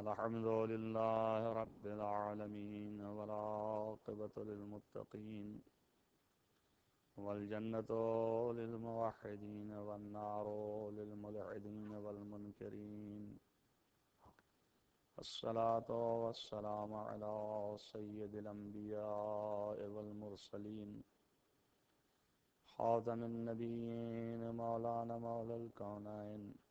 الحمد لله رب العالمين والعاقبة للمتقين والجنة للموحدين والنار للملعدين والمنكرين الصلاة والسلام على سيد الأنبياء والمرسلين خاتم النبيين مولانا مولى الكونين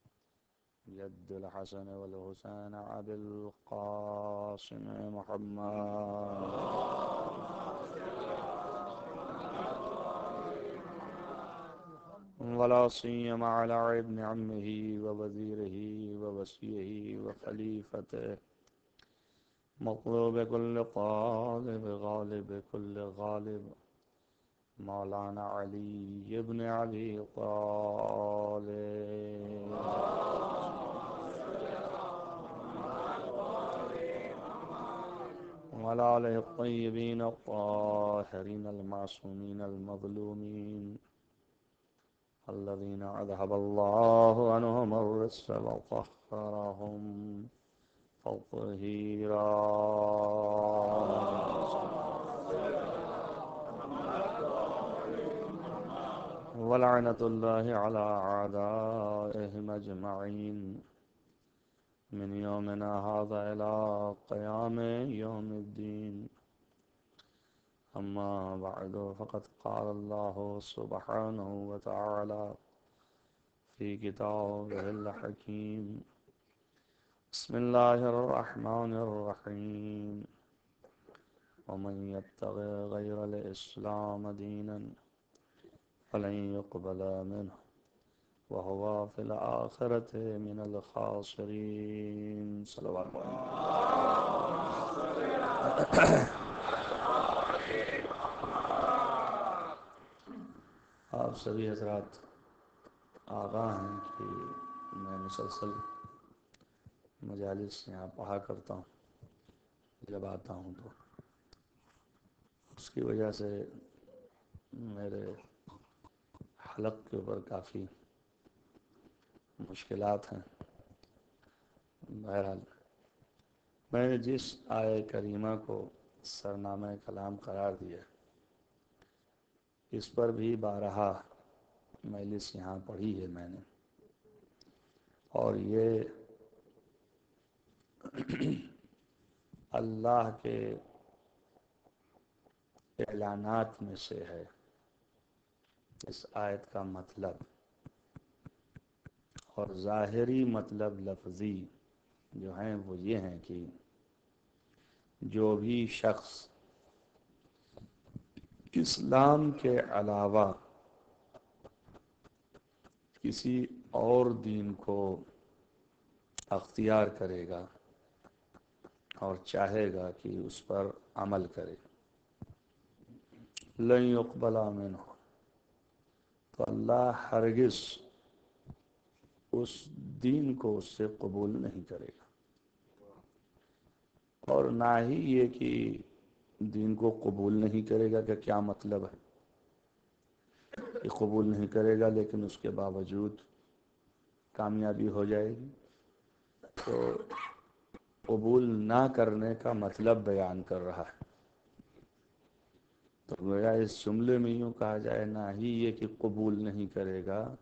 جد الحسن والحسين عبد القاسم محمد. ولا سيما على ابن عمه ووزيره ووسيه وخليفته. مطلوب كل طالب غالب كل غالب. مولانا علي بن علي طالب. وعلى آله الطيبين الطاهرين المعصومين المظلومين الذين أذهب الله عنهم الرس وطهرهم تطهيرا. ولعنة الله على أعدائهم أجمعين. من يومنا هذا إلى قيام يوم الدين. أما بعد فقد قال الله سبحانه وتعالى في كتابه الحكيم بسم الله الرحمن الرحيم. ومن يبتغي غير الإسلام دينا فلن يقبل منه. وهو في الآخرة من الخاسرين. صلوات الله آپ سبھی حضرات آگاہ ہیں کہ میں مسلسل مجالس یہاں پڑھا کرتا ہوں جب آتا ہوں تو۔ اس کی وجہ سے میرے حلق کے اوپر کافی مشکلات ہیں۔ بہرحال، میں نے جس آئے کریمہ کو سرنامہ کلام قرار دیا، اس پر بھی بارہا مجلس یہاں پڑھی ہے میں نے۔ اور یہ اللہ کے اعلانات میں سے ہے۔ اس آیت کا مطلب اور ظاہری مطلب لفظی جو ہیں وہ یہ ہیں کہ جو بھی شخص اسلام کے علاوہ کسی اور دین کو اختیار کرے گا اور چاہے گا کہ اس پر عمل کرے۔ لن اقبلا منہ۔ تو اللہ ہرگز اس دین کو اس سے قبول نہیں کرے گا۔ اور نہ ہی یہ کہ دین کو قبول نہیں کرے گا کہ کیا مطلب ہے۔ کہ قبول نہیں کرے گا، لیکن اس کے باوجود کامیابی ہو جائے گی۔ تو قبول نہ کرنے کا مطلب بیان کر رہا ہے۔ تو میرا اس جملے میں یوں کہا جائے، نہ ہی یہ کہ قبول نہیں کرے گا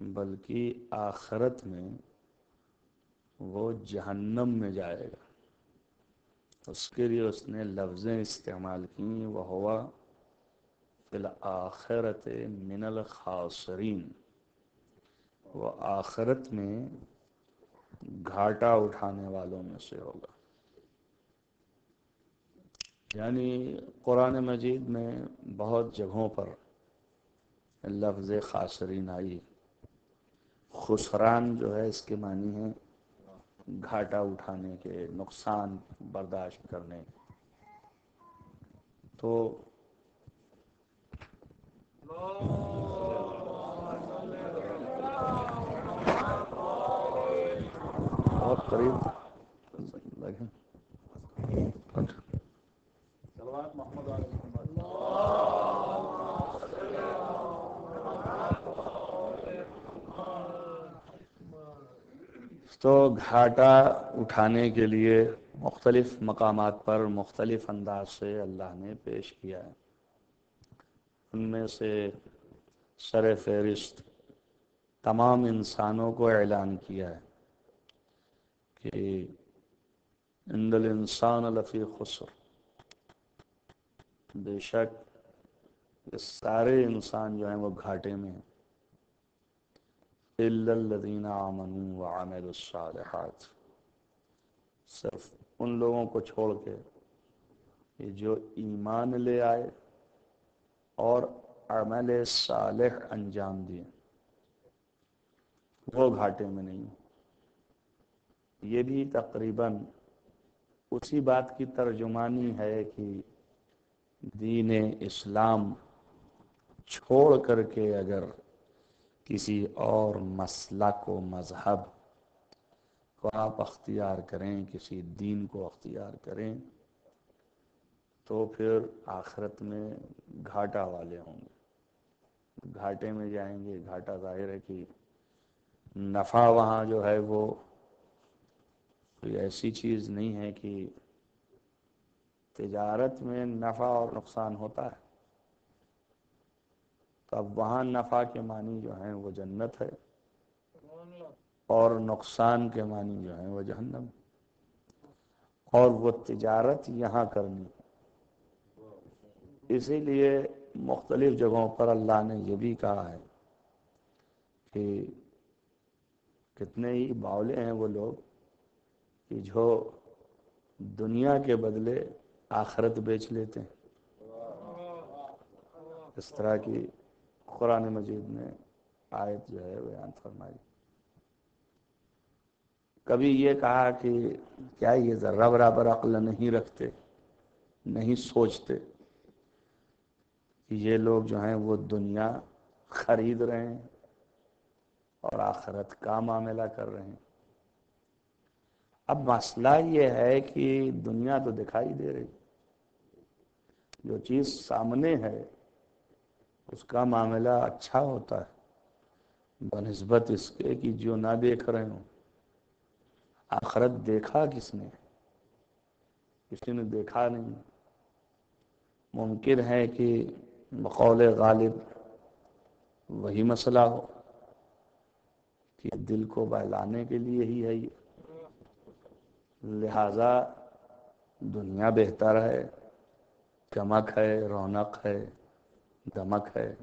بلکہ آخرت میں وہ جہنم میں جائے گا۔ اس کے لیے اس نے لفظیں استعمال کی وہ ہوا فی الآخرت من الخاسرین۔ وہ آخرت میں گھاٹا اٹھانے والوں میں سے ہوگا۔ یعنی قرآن مجید میں بہت جگہوں پر لفظ خاصرین آئی۔ خسران جو ہے، اس کے معنی ہے گھاٹا اٹھانے کے، نقصان برداشت کرنے۔ تو بہت قریب۔ اچھا۔ محمد تو گھاٹا اٹھانے کے لیے مختلف مقامات پر مختلف انداز سے اللہ نے پیش کیا ہے۔ ان میں سے سر فہرست تمام انسانوں کو اعلان کیا ہے کہ اندل انسان الفی خسر۔ بے شک سارے انسان جو ہیں وہ گھاٹے میں ہیں۔ الذین آمنوا وعملوا الصالحات. صرف ان لوگوں کو چھوڑ کے جو ایمان لے آئے اور عمل صالح انجام دیے، وہ گھاٹے میں نہیں۔ یہ بھی تقریباً اسی بات کی ترجمانی ہے کہ دین اسلام چھوڑ کر کے اگر کسی اور مسئلہ کو مذہب کو آپ اختیار کریں، کسی دین کو اختیار کریں، تو پھر آخرت میں گھاٹا والے ہوں گے۔ گھاٹے میں جائیں گے، گھاٹا ظاہر ہے کہ نفع وہاں جو ہے وہ کوئی ایسی چیز نہیں ہے کہ تجارت میں نفع اور نقصان ہوتا ہے۔ تو اب وہاں نفع کے معنی جو ہیں وہ جنت ہے اور نقصان کے معنی جو ہیں وہ جہنم اور وہ تجارت یہاں کرنی اسی لیے مختلف جگہوں پر اللہ نے یہ بھی کہا ہے کہ کتنے ہی باولے ہیں وہ لوگ کہ جو دنیا کے بدلے آخرت بیچ لیتے ہیں۔ اس طرح کی قرآن مجید میں آیت جو ہے بیان فرمائی۔ کبھی یہ کہا کہ کیا یہ ذرہ برابر عقل نہیں رکھتے، نہیں سوچتے کہ یہ لوگ جو ہیں وہ دنیا خرید رہے ہیں اور آخرت کا معاملہ کر رہے ہیں۔ اب مسئلہ یہ ہے کہ دنیا تو دکھائی دے رہی، جو چیز سامنے ہے اس کا معاملہ اچھا ہوتا ہے۔ بنسبت اس کے کہ جو نہ دیکھ رہے ہوں۔ آخرت دیکھا کس نے؟ کسی نے دیکھا نہیں۔ ممکن ہے کہ بقول غالب وہی مسئلہ ہو کہ دل کو بہلانے کے لیے ہی ہے یہ۔ لہذا دنیا بہتر ہے۔ چمک ہے، رونق ہے۔ دمک ہے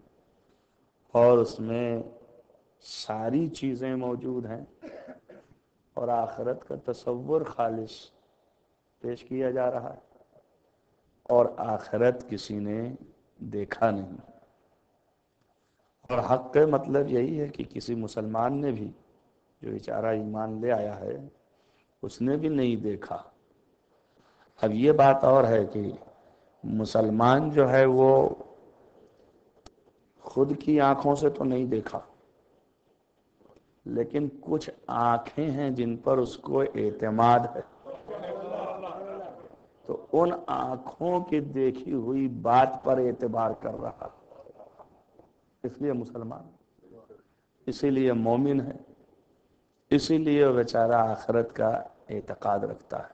اور اس میں ساری چیزیں موجود ہیں اور آخرت کا تصور خالص پیش کیا جا رہا ہے اور آخرت کسی نے دیکھا نہیں۔ اور حق کا مطلب یہی ہے کہ کسی مسلمان نے بھی جو بیچارہ ایمان لے آیا ہے، اس نے بھی نہیں دیکھا۔ اب یہ بات اور ہے کہ مسلمان جو ہے وہ خود کی آنکھوں سے تو نہیں دیکھا۔ لیکن کچھ آنکھیں ہیں جن پر اس کو اعتماد ہے۔ تو ان آنکھوں کی دیکھی ہوئی بات پر اعتبار کر رہا۔ اس لیے مسلمان اسی لیے مومن ہے۔ اسی لیے بیچارہ آخرت کا اعتقاد رکھتا ہے۔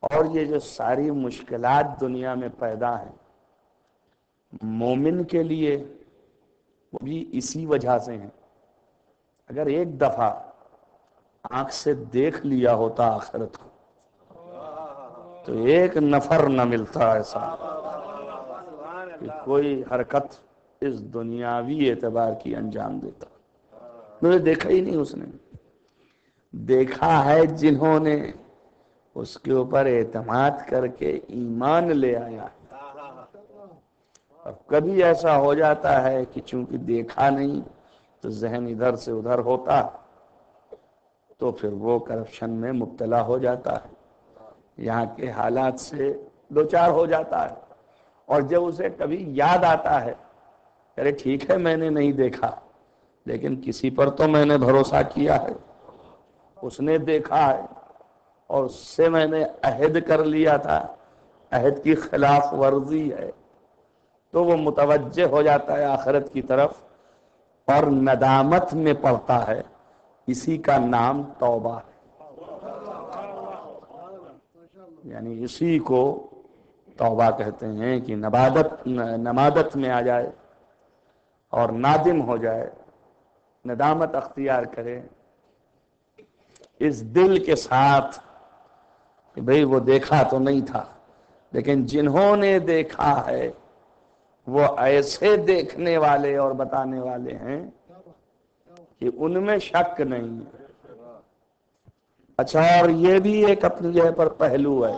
اور یہ جو ساری مشکلات دنیا میں پیدا ہیں مومن کے لیے وہ بھی اسی وجہ سے ہیں۔ اگر ایک دفعہ آنکھ سے دیکھ لیا ہوتا آخرت کو، تو ایک نفر نہ ملتا ایسا کہ کوئی حرکت اس دنیاوی اعتبار کی انجام دیتا۔ مجھے دیکھا ہی نہیں اس نے۔ دیکھا ہے جنہوں نے اس کے اوپر اعتماد کر کے ایمان لے آیا۔ اب کبھی ایسا ہو جاتا ہے کہ چونکہ دیکھا نہیں تو ذہن ادھر سے ادھر ہوتا تو پھر وہ کرپشن میں مبتلا ہو جاتا ہے۔ یہاں کے حالات سے دو چار ہو جاتا ہے۔ اور جب اسے کبھی یاد آتا ہے، ارے ٹھیک ہے، میں نے نہیں دیکھا، لیکن کسی پر تو میں نے بھروسہ کیا ہے۔ اس نے دیکھا ہے، اور اس سے میں نے عہد کر لیا تھا۔ عہد کی خلاف ورزی ہے۔ تو وہ متوجہ ہو جاتا ہے آخرت کی طرف اور ندامت میں پڑتا ہے۔ اسی کا نام توبہ ہے۔ یعنی اسی کو توبہ کہتے ہیں کہ نبادت، نمادت میں آ جائے اور نادم ہو جائے، ندامت اختیار کرے۔ اس دل کے ساتھ کہ بھئی وہ دیکھا تو نہیں تھا، لیکن جنہوں نے دیکھا ہے وہ ایسے دیکھنے والے اور بتانے والے ہیں کہ ان میں شک نہیں اچھا اور یہ بھی ایک اپنی جگہ پر پہلو ہے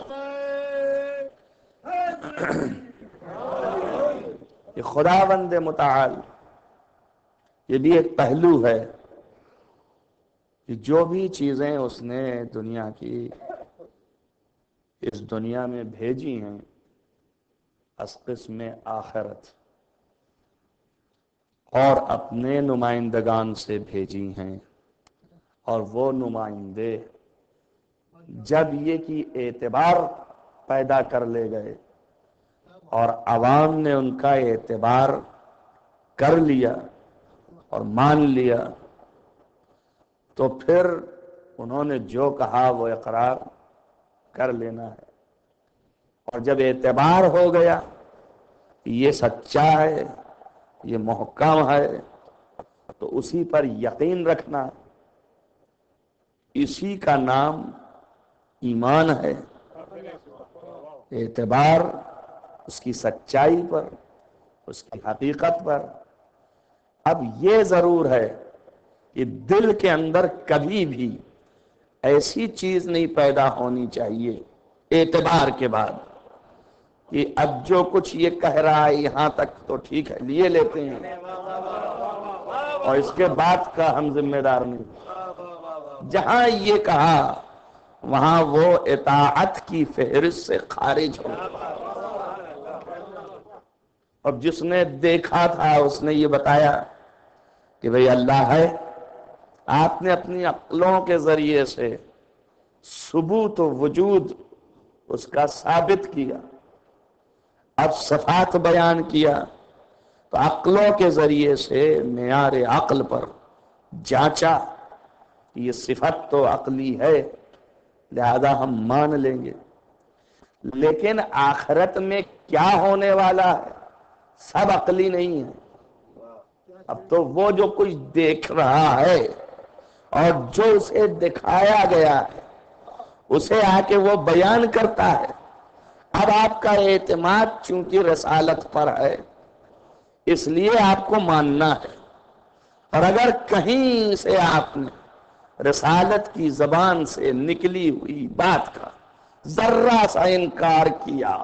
کہ خدا بند متعال، یہ بھی ایک پہلو ہے کہ جو بھی چیزیں اس نے دنیا کی، اس دنیا میں بھیجی ہیں اس قسم آخرت اور اپنے نمائندگان سے بھیجی ہیں اور وہ نمائندے جب یہ کی اعتبار پیدا کر لے گئے اور عوام نے ان کا اعتبار کر لیا اور مان لیا تو پھر انہوں نے جو کہا وہ اقرار کر لینا ہے۔ اور جب اعتبار ہو گیا یہ سچا ہے، یہ محکم ہے، تو اسی پر یقین رکھنا اسی کا نام ایمان ہے۔ اعتبار اس کی سچائی پر، اس کی حقیقت پر۔ اب یہ ضرور ہے کہ دل کے اندر کبھی بھی ایسی چیز نہیں پیدا ہونی چاہیے اعتبار کے بعد۔ کہ اب جو کچھ یہ کہہ رہا ہے یہاں تک تو ٹھیک ہے، لیے لیتے ہیں۔ اور اس کے بعد کا ہم ذمہ دار نہیں۔ جہاں یہ کہا، وہاں وہ اطاعت کی فہرست سے خارج ہو۔ اب جس نے دیکھا تھا، اس نے یہ بتایا کہ بھئی اللہ ہے، آپ نے اپنی عقلوں کے ذریعے سے ثبوت و وجود اس کا ثابت کیا۔ اب صفات بیان کیا تو عقلوں کے ذریعے سے معیار عقل پر جانچا یہ صفت تو عقلی ہے، لہذا ہم مان لیں گے۔ لیکن آخرت میں کیا ہونے والا ہے؟ سب عقلی نہیں ہے۔ اب تو وہ جو کچھ دیکھ رہا ہے اور جو اسے دکھایا گیا ہے، اسے آ کے وہ بیان کرتا ہے۔ اب آپ کا اعتماد چونکہ رسالت پر ہے، اس لیے آپ کو ماننا ہے۔ اور اگر کہیں سے آپ نے رسالت کی زبان سے نکلی ہوئی بات کا ذرہ سا انکار کیا،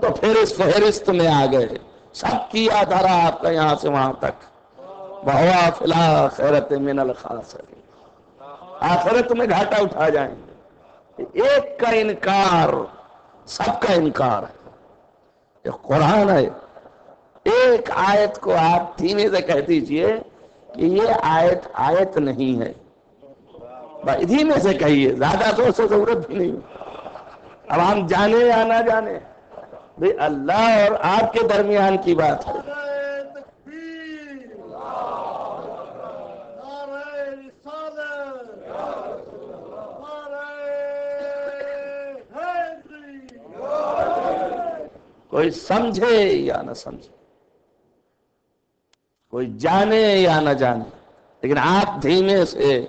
تو پھر اس فہرست میں آ گئے۔ سب کیا دھرا آپ کا یہاں سے وہاں تک۔ بہوا فلا خیرت من الخاص آخرت میں گھاٹا اٹھا جائیں گے۔ ایک کا انکار سب کا انکار ہے۔ یہ قرآن ہے۔ ایک آیت کو آپ دھیمے سے کہہ دیجیے کہ یہ آیت آیت نہیں ہے۔ دھیمے سے کہیے، زیادہ تو سے ضرورت بھی نہیں۔ اب ہم جانے یا نہ جانے اللہ اور آپ کے درمیان کی بات ہے۔ کوئی سمجھے یا نہ سمجھے۔ کوئی جانے یا نہ جانے۔ لیکن آپ دھیمے سے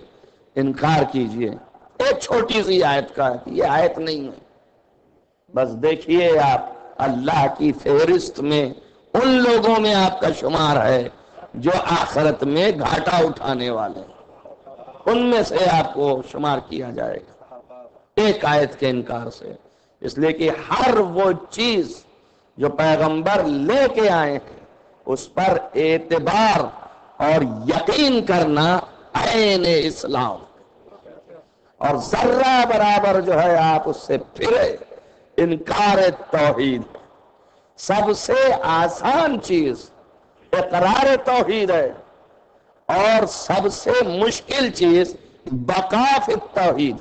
انکار کیجیے۔ ایک چھوٹی سی آیت کا یہ آیت نہیں ہے۔ بس دیکھیے آپ، اللہ کی فہرست میں ان لوگوں میں آپ کا شمار ہے جو آخرت میں گھاٹا اٹھانے والے ان میں سے آپ کو شمار کیا جائے گا۔ ایک آیت کے انکار سے۔ اس لیے کہ ہر وہ چیز جو پیغمبر لے کے آئے ہیں اس پر اعتبار اور یقین کرنا عین اسلام۔ اور ذرہ برابر جو ہے آپ اس سے پھرے، انکار توحید۔ سب سے آسان چیز اقرار توحید ہے، اور سب سے مشکل چیز بقاف توحید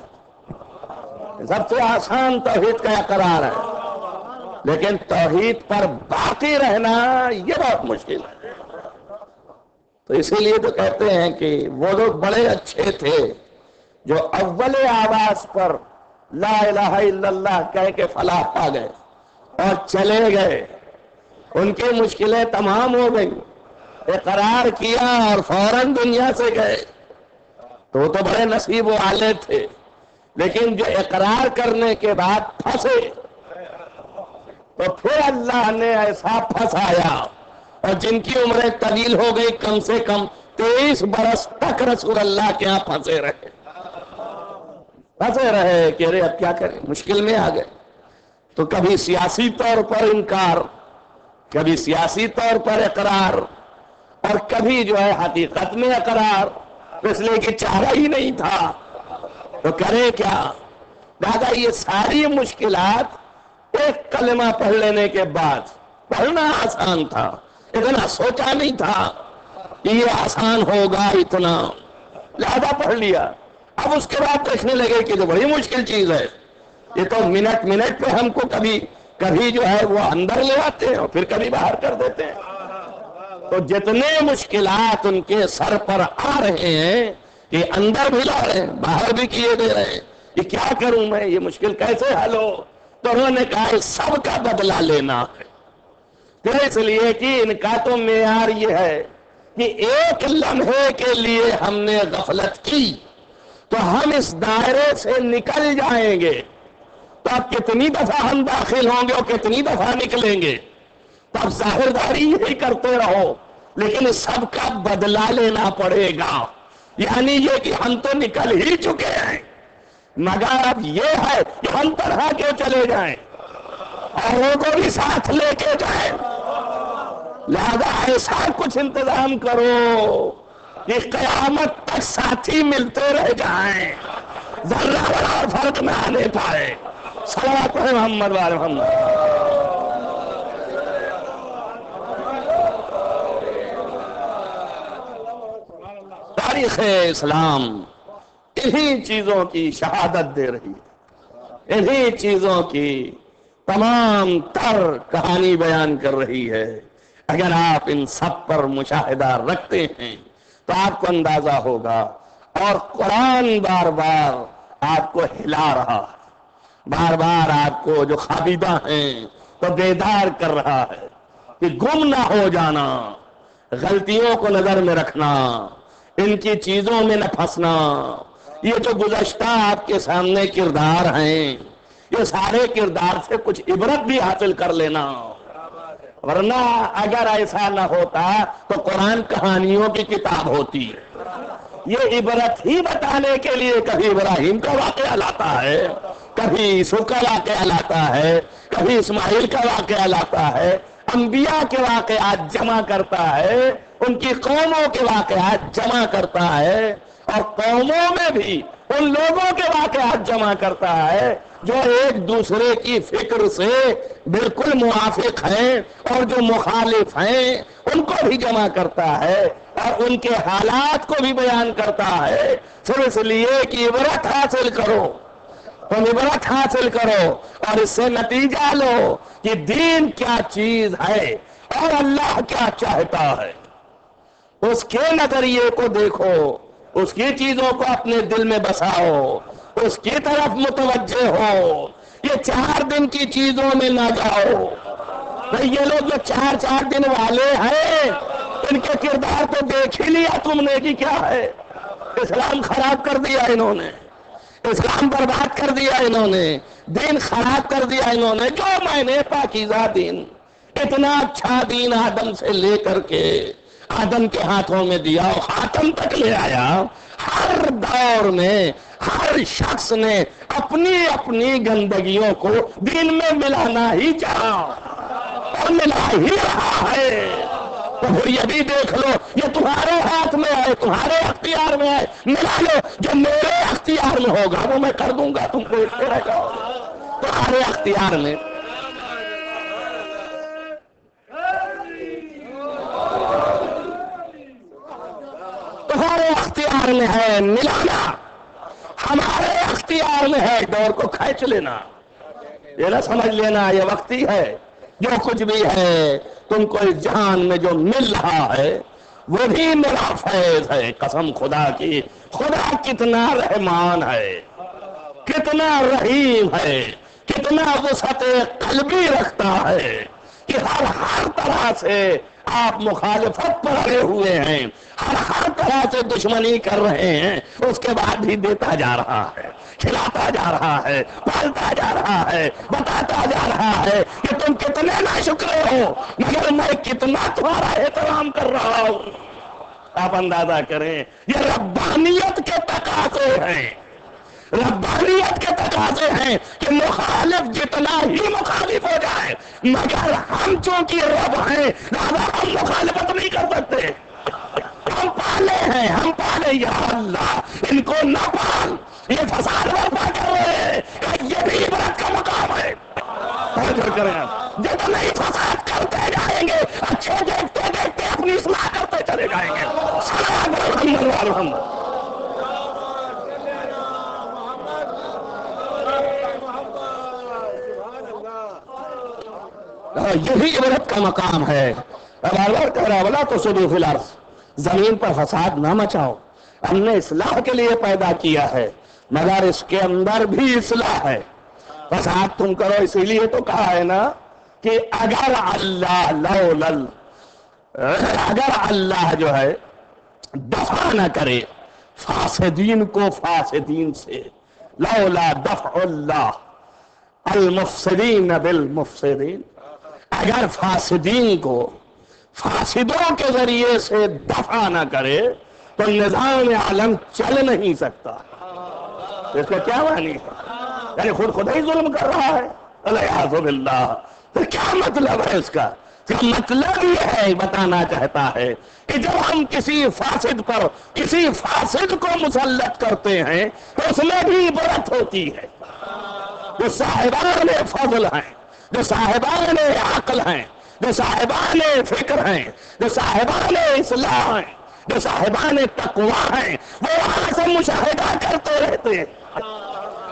سب سے آسان توحید کا اقرار ہے۔ لیکن توحید پر باقی رہنا یہ بہت مشکل ہے۔ تو اسی لیے تو کہتے ہیں کہ وہ لوگ بڑے اچھے تھے جو اول آواز پر لا الہ الا اللہ کہہ کے فلاح پا گئے اور چلے گئے۔ ان کی مشکلیں تمام ہو گئی اقرار کیا اور فوراً دنیا سے گئے۔ تو وہ تو بڑے نصیب والے تھے۔ لیکن جو اقرار کرنے کے بعد پھنسے۔ تو پھر اللہ نے ایسا پھنسایا اور جن کی عمریں طویل ہو گئی کم سے کم تیئیس برس تک رسول اللہ کے یہاں پھنسے رہے۔ پھنسے رہے کہ ارے اب کیا کریں؟ مشکل میں آ گئے۔ تو کبھی سیاسی طور پر انکار، کبھی سیاسی طور پر اقرار اور کبھی جو ہے حقیقت میں اقرار۔ اس لیے کہ چارہ ہی نہیں تھا۔ تو کرے کیا؟ دادا، یہ ساری مشکلات ایک کلمہ پڑھ لینے کے بعد پڑھنا آسان تھا، اتنا سوچا نہیں تھا کہ یہ آسان ہوگا اتنا۔ لہذا پڑھ لیا۔ اب اس کے بعد دیکھنے لگے کہ تو بڑی مشکل چیز ہے۔ یہ تو منٹ منٹ پہ ہم کو کبھی کبھی جو ہے وہ اندر لے آتے ہیں اور پھر کبھی باہر کر دیتے ہیں۔ تو جتنے مشکلات ان کے سر پر آ رہے ہیں، یہ اندر بھی لا رہے ہیں، باہر بھی کیے دے رہے ہیں۔ یہ کیا کروں میں؟ یہ مشکل کیسے حل ہو؟ تو انہوں نے کہا سب کا بدلہ لینا ہے. پھر اس لیے کہ ان کا تو معیار یہ ہے کہ ایک لمحے کے لیے ہم نے غفلت کی تو ہم اس دائرے سے نکل جائیں گے تو اب کتنی دفعہ ہم داخل ہوں گے اور کتنی دفعہ نکلیں گے؟ تو اب ظاہر داری یہی کرتے رہو، لیکن سب کا بدلہ لینا پڑے گا۔ یعنی یہ کہ ہم تو نکل ہی چکے ہیں۔ مگر اب یہ ہے کہ ہم طرح کے چلے جائیں؟ اور کو بھی ساتھ لے کے جائیں۔ لہذا ایسا کچھ انتظام کرو کہ قیامت تک ساتھی ملتے رہ جائیں۔ ذرہ بڑا فرق نہ آنے پائے۔ سلام محمد وال محمد۔ تاریخ اسلام انہی چیزوں کی شہادت دے رہی ہے۔ انہی چیزوں کی تمام تر کہانی بیان کر رہی ہے۔ اگر آپ ان سب پر مشاہدہ رکھتے ہیں تو آپ کو اندازہ ہوگا اور قرآن بار بار آپ کو ہلا رہا ہے۔ بار بار آپ کو جو خابیدہ ہیں تو بیدار کر رہا ہے کہ گم نہ ہو جانا، غلطیوں کو نظر میں رکھنا، ان کی چیزوں میں نہ پھنسنا یہ جو گزشتہ آپ کے سامنے کردار ہیں، یہ سارے کردار سے کچھ عبرت بھی حاصل کر لینا۔ ورنہ اگر ایسا نہ ہوتا تو قرآن کہانیوں کی کتاب ہوتی۔ یہ عبرت ہی بتانے کے لیے کبھی ابراہیم کا واقعہ لاتا ہے، کبھی یوسف کا واقعہ لاتا ہے، کبھی اسماعیل کا واقعہ لاتا ہے۔ انبیاء کے واقعات جمع کرتا ہے، ان کی قوموں کے واقعات جمع کرتا ہے۔ اور قوموں میں بھی ان لوگوں کے واقعات جمع کرتا ہے جو ایک دوسرے کی فکر سے بالکل موافق ہیں اور جو مخالف ہیں، ان کو بھی جمع کرتا ہے اور ان کے حالات کو بھی بیان کرتا ہے۔ پھر اس لیے کہ عبرت حاصل کرو۔ تم عبرت حاصل کرو اور اس سے نتیجہ لو کہ دین کیا چیز ہے اور اللہ کیا چاہتا ہے۔ اس کے نظریے کو دیکھو۔ اس کی چیزوں کو اپنے دل میں بساؤ، اس کی طرف متوجہ ہو۔ یہ چار دن کی چیزوں میں نہ جاؤ۔ یہ لوگ جو چار چار دن والے ہیں، ان کے کردار کو دیکھ ہی لیا تم نے کہ کیا ہے۔ اسلام خراب کر دیا انہوں نے۔ اسلام برباد کر دیا انہوں نے۔ دین خراب کر دیا انہوں نے۔ جو میں نے پاکیزہ دین، اتنا اچھا دین آدم سے لے کر کے آدم کے ہاتھوں میں دیا خاتم تک لے آیا۔ ہر دور میں ہر شخص نے اپنی اپنی گندگیوں کو دین میں ملانا ہی چاہا اور ملا ہی رہا ہے۔ تو پھر یہ بھی دیکھ لو، یہ تمہارے ہاتھ میں ہے، تمہارے اختیار میں ہے۔ ملا لو، جو میرے اختیار میں ہوگا وہ میں کر دوں گا، تم کو اس تمہارے اختیار میں۔ تمہارے اختیار میں ہے، ملانا۔ ہمارے اختیار میں ہے، دور کو کھینچ لینا۔ یہ نہ سمجھ لینا، یہ وقتی ہے۔ جو کچھ بھی ہے، تم کو اس جہان میں جو مل رہا ہے، وہ بھی میرا فیض ہے۔ قسم خدا کی، خدا کتنا رحمان ہے، کتنا رحیم ہے، کتنا وسعت قلبی رکھتا ہے کہ ہر ہر طرح سے آپ مخالفت پر اڑے ہوئے ہیں، ہر ہر طرح سے دشمنی کر رہے ہیں، اس کے بعد بھی دیتا جا رہا ہے، کھلاتا جا رہا ہے، پالتا جا رہا ہے، بتاتا جا رہا ہے کہ تم کتنے نا شکر ہو، مگر میں کتنا تمہارا احترام کر رہا ہوں۔ آپ اندازہ کریں، یہ ربانیت کے تقاضے ہیں۔ ربانیت کے تقاضے ہیں کہ مخالف جتنا ہی مخالف ہو جائے، مگر ہم چونکہ رب ہیں لہذا ہم مخالفت نہیں کر سکتے۔ ہم پالے ہیں، ہم پالے، یا اللہ، ان کو نہ پال۔ یہ فساد برپا کر رہے ہیں کہ یہ بھی عبرت کا مقام ہے۔ جتنے ہی فساد کرتے جائیں گے، اچھے دیکھتے دیکھتے اپنی اصلاح کرتے چلے جائیں گے۔ سلام محمد الحمد ہاں، یہی عبرت کا مقام ہے۔ بار بار کہہ رہا بلا تو سدو فی زمین پر فساد نہ مچاؤ۔ ہم نے اصلاح کے لیے پیدا کیا ہے۔ مگر اس کے اندر بھی اصلاح ہے۔ فساد تم کرو، اسی لیے تو کہا ہے نا کہ اگر اللہ لو لل اگر اللہ جو ہے دفع نہ کرے، فاسدین کو فاسدین سے۔ لولا دفع اللہ۔ المفسدین بالمفسدین۔ اگر فاسدین کو فاسدوں کے ذریعے سے دفع نہ کرے تو نظام عالم چل نہیں سکتا۔ اس کا کیا معنی ہے؟ یعنی خود خود ہی ظلم کر رہا ہے۔ اللہ تو کیا مطلب ہے اس کا؟ مطلب یہ ہے بتانا چاہتا ہے کہ جب ہم کسی فاسد پر، کسی فاسد کو مسلط کرتے ہیں تو اس میں بھی برت ہوتی ہے۔ جو صاحبان فضل ہیں۔ جو صاحبان عقل ہیں، جو صاحبان فکر ہیں، جو صاحبان اصلاح ہیں، جو صاحبان تقوا ہیں، وہ وہاں سے مشاہدہ کرتے رہتے ہیں